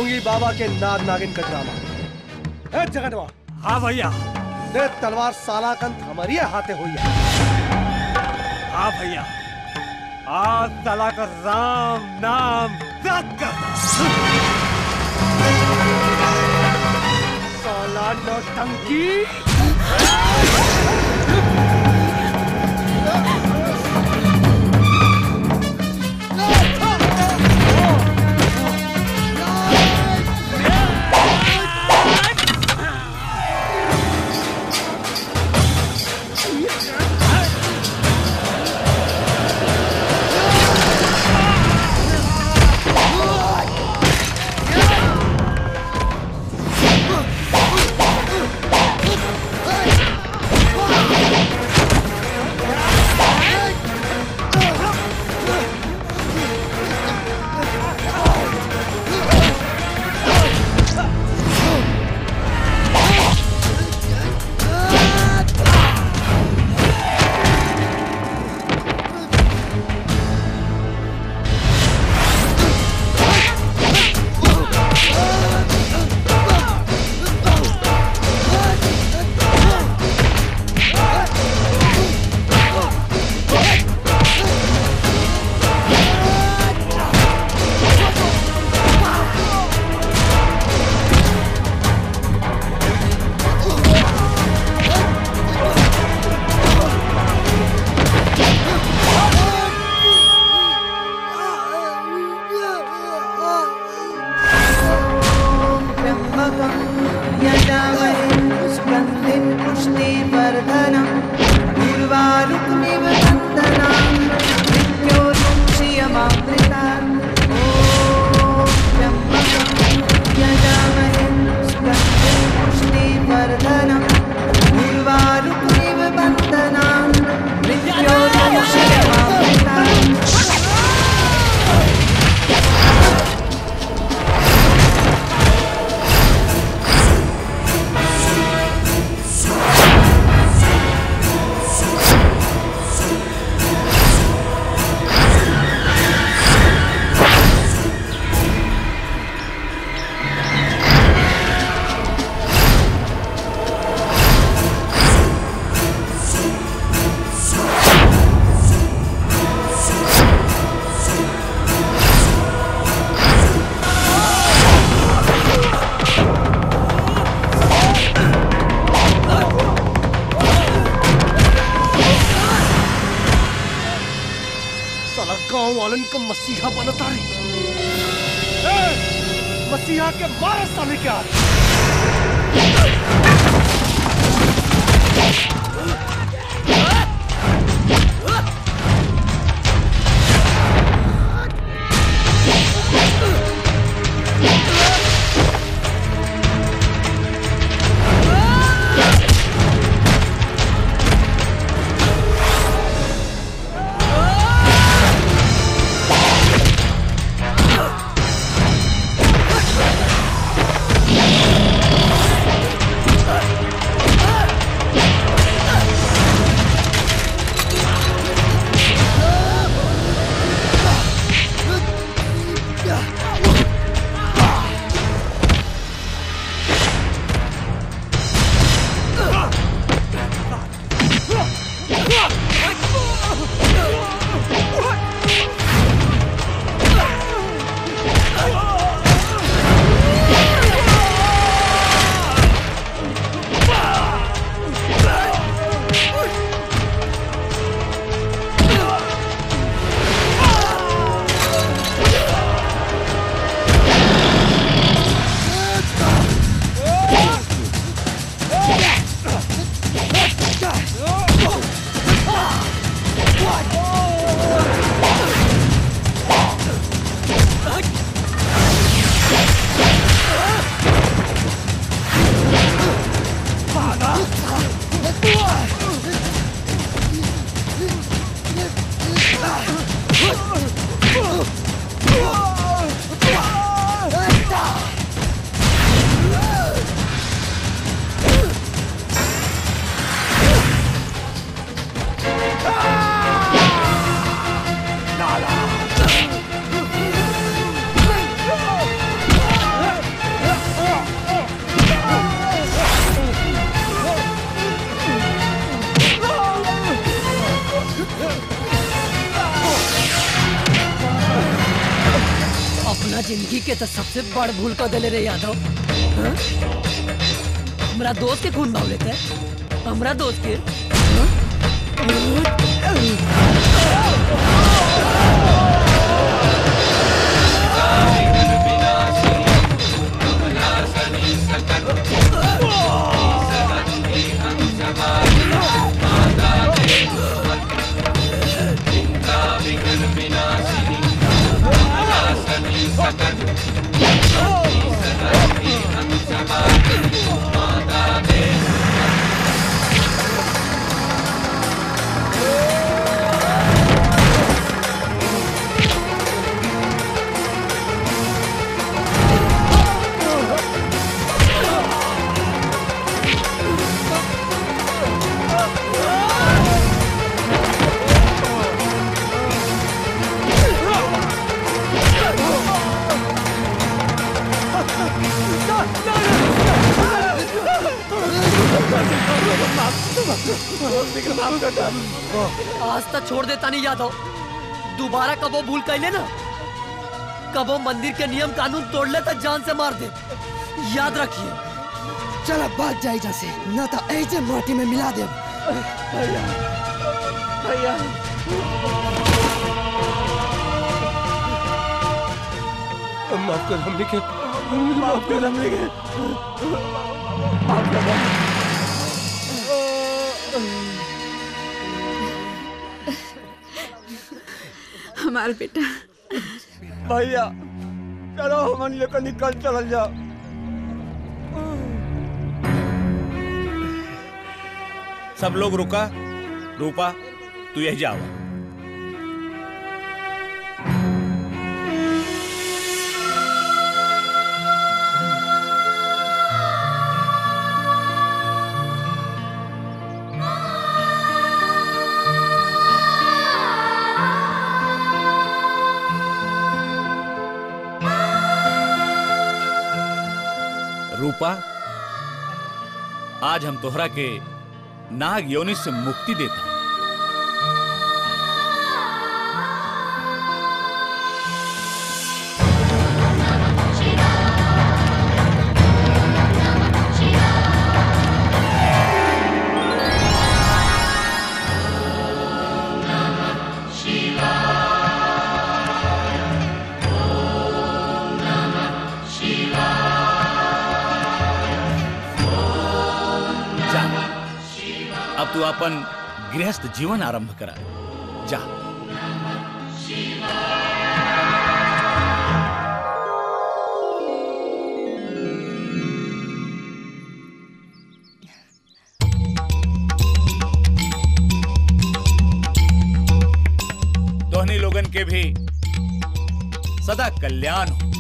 ये बाबा के नाग नागिन का ड्रामा। जगनवा हाँ भैया। दे तलवार सालाकंत हमारी हाथे हुई है। हाँ भैया। आज तला का राम नाम रद्द साला नौटंकी। सबसे बड़ भूल कर दिले रे यादव। हमारा हमरा दोस्त के खून भाव लेते हमारा दोस्त के? हाँ? आज तक छोड़ देता नहीं यादव। दोबारा कबो भूल कैले ना? कबो मंदिर के नियम कानून तोड़ ले तो जान से मार दे। याद रखिए। चल अब भाग जाए जैसे न तो ऐसे माटी में मिला दे भैया माफ़ कर हमने के माफ़ कर हमने के माफ़ कर हमार बेटा भैया चलो हम लेकर निकल चल जाओ सब लोग रुका रूपा तू यही जाओ। रूपा आज हम तोहरा के नाग योनि से मुक्ति देता अपन गृहस्थ जीवन आरंभ करा। जा। लोगन के भी सदा कल्याण हो।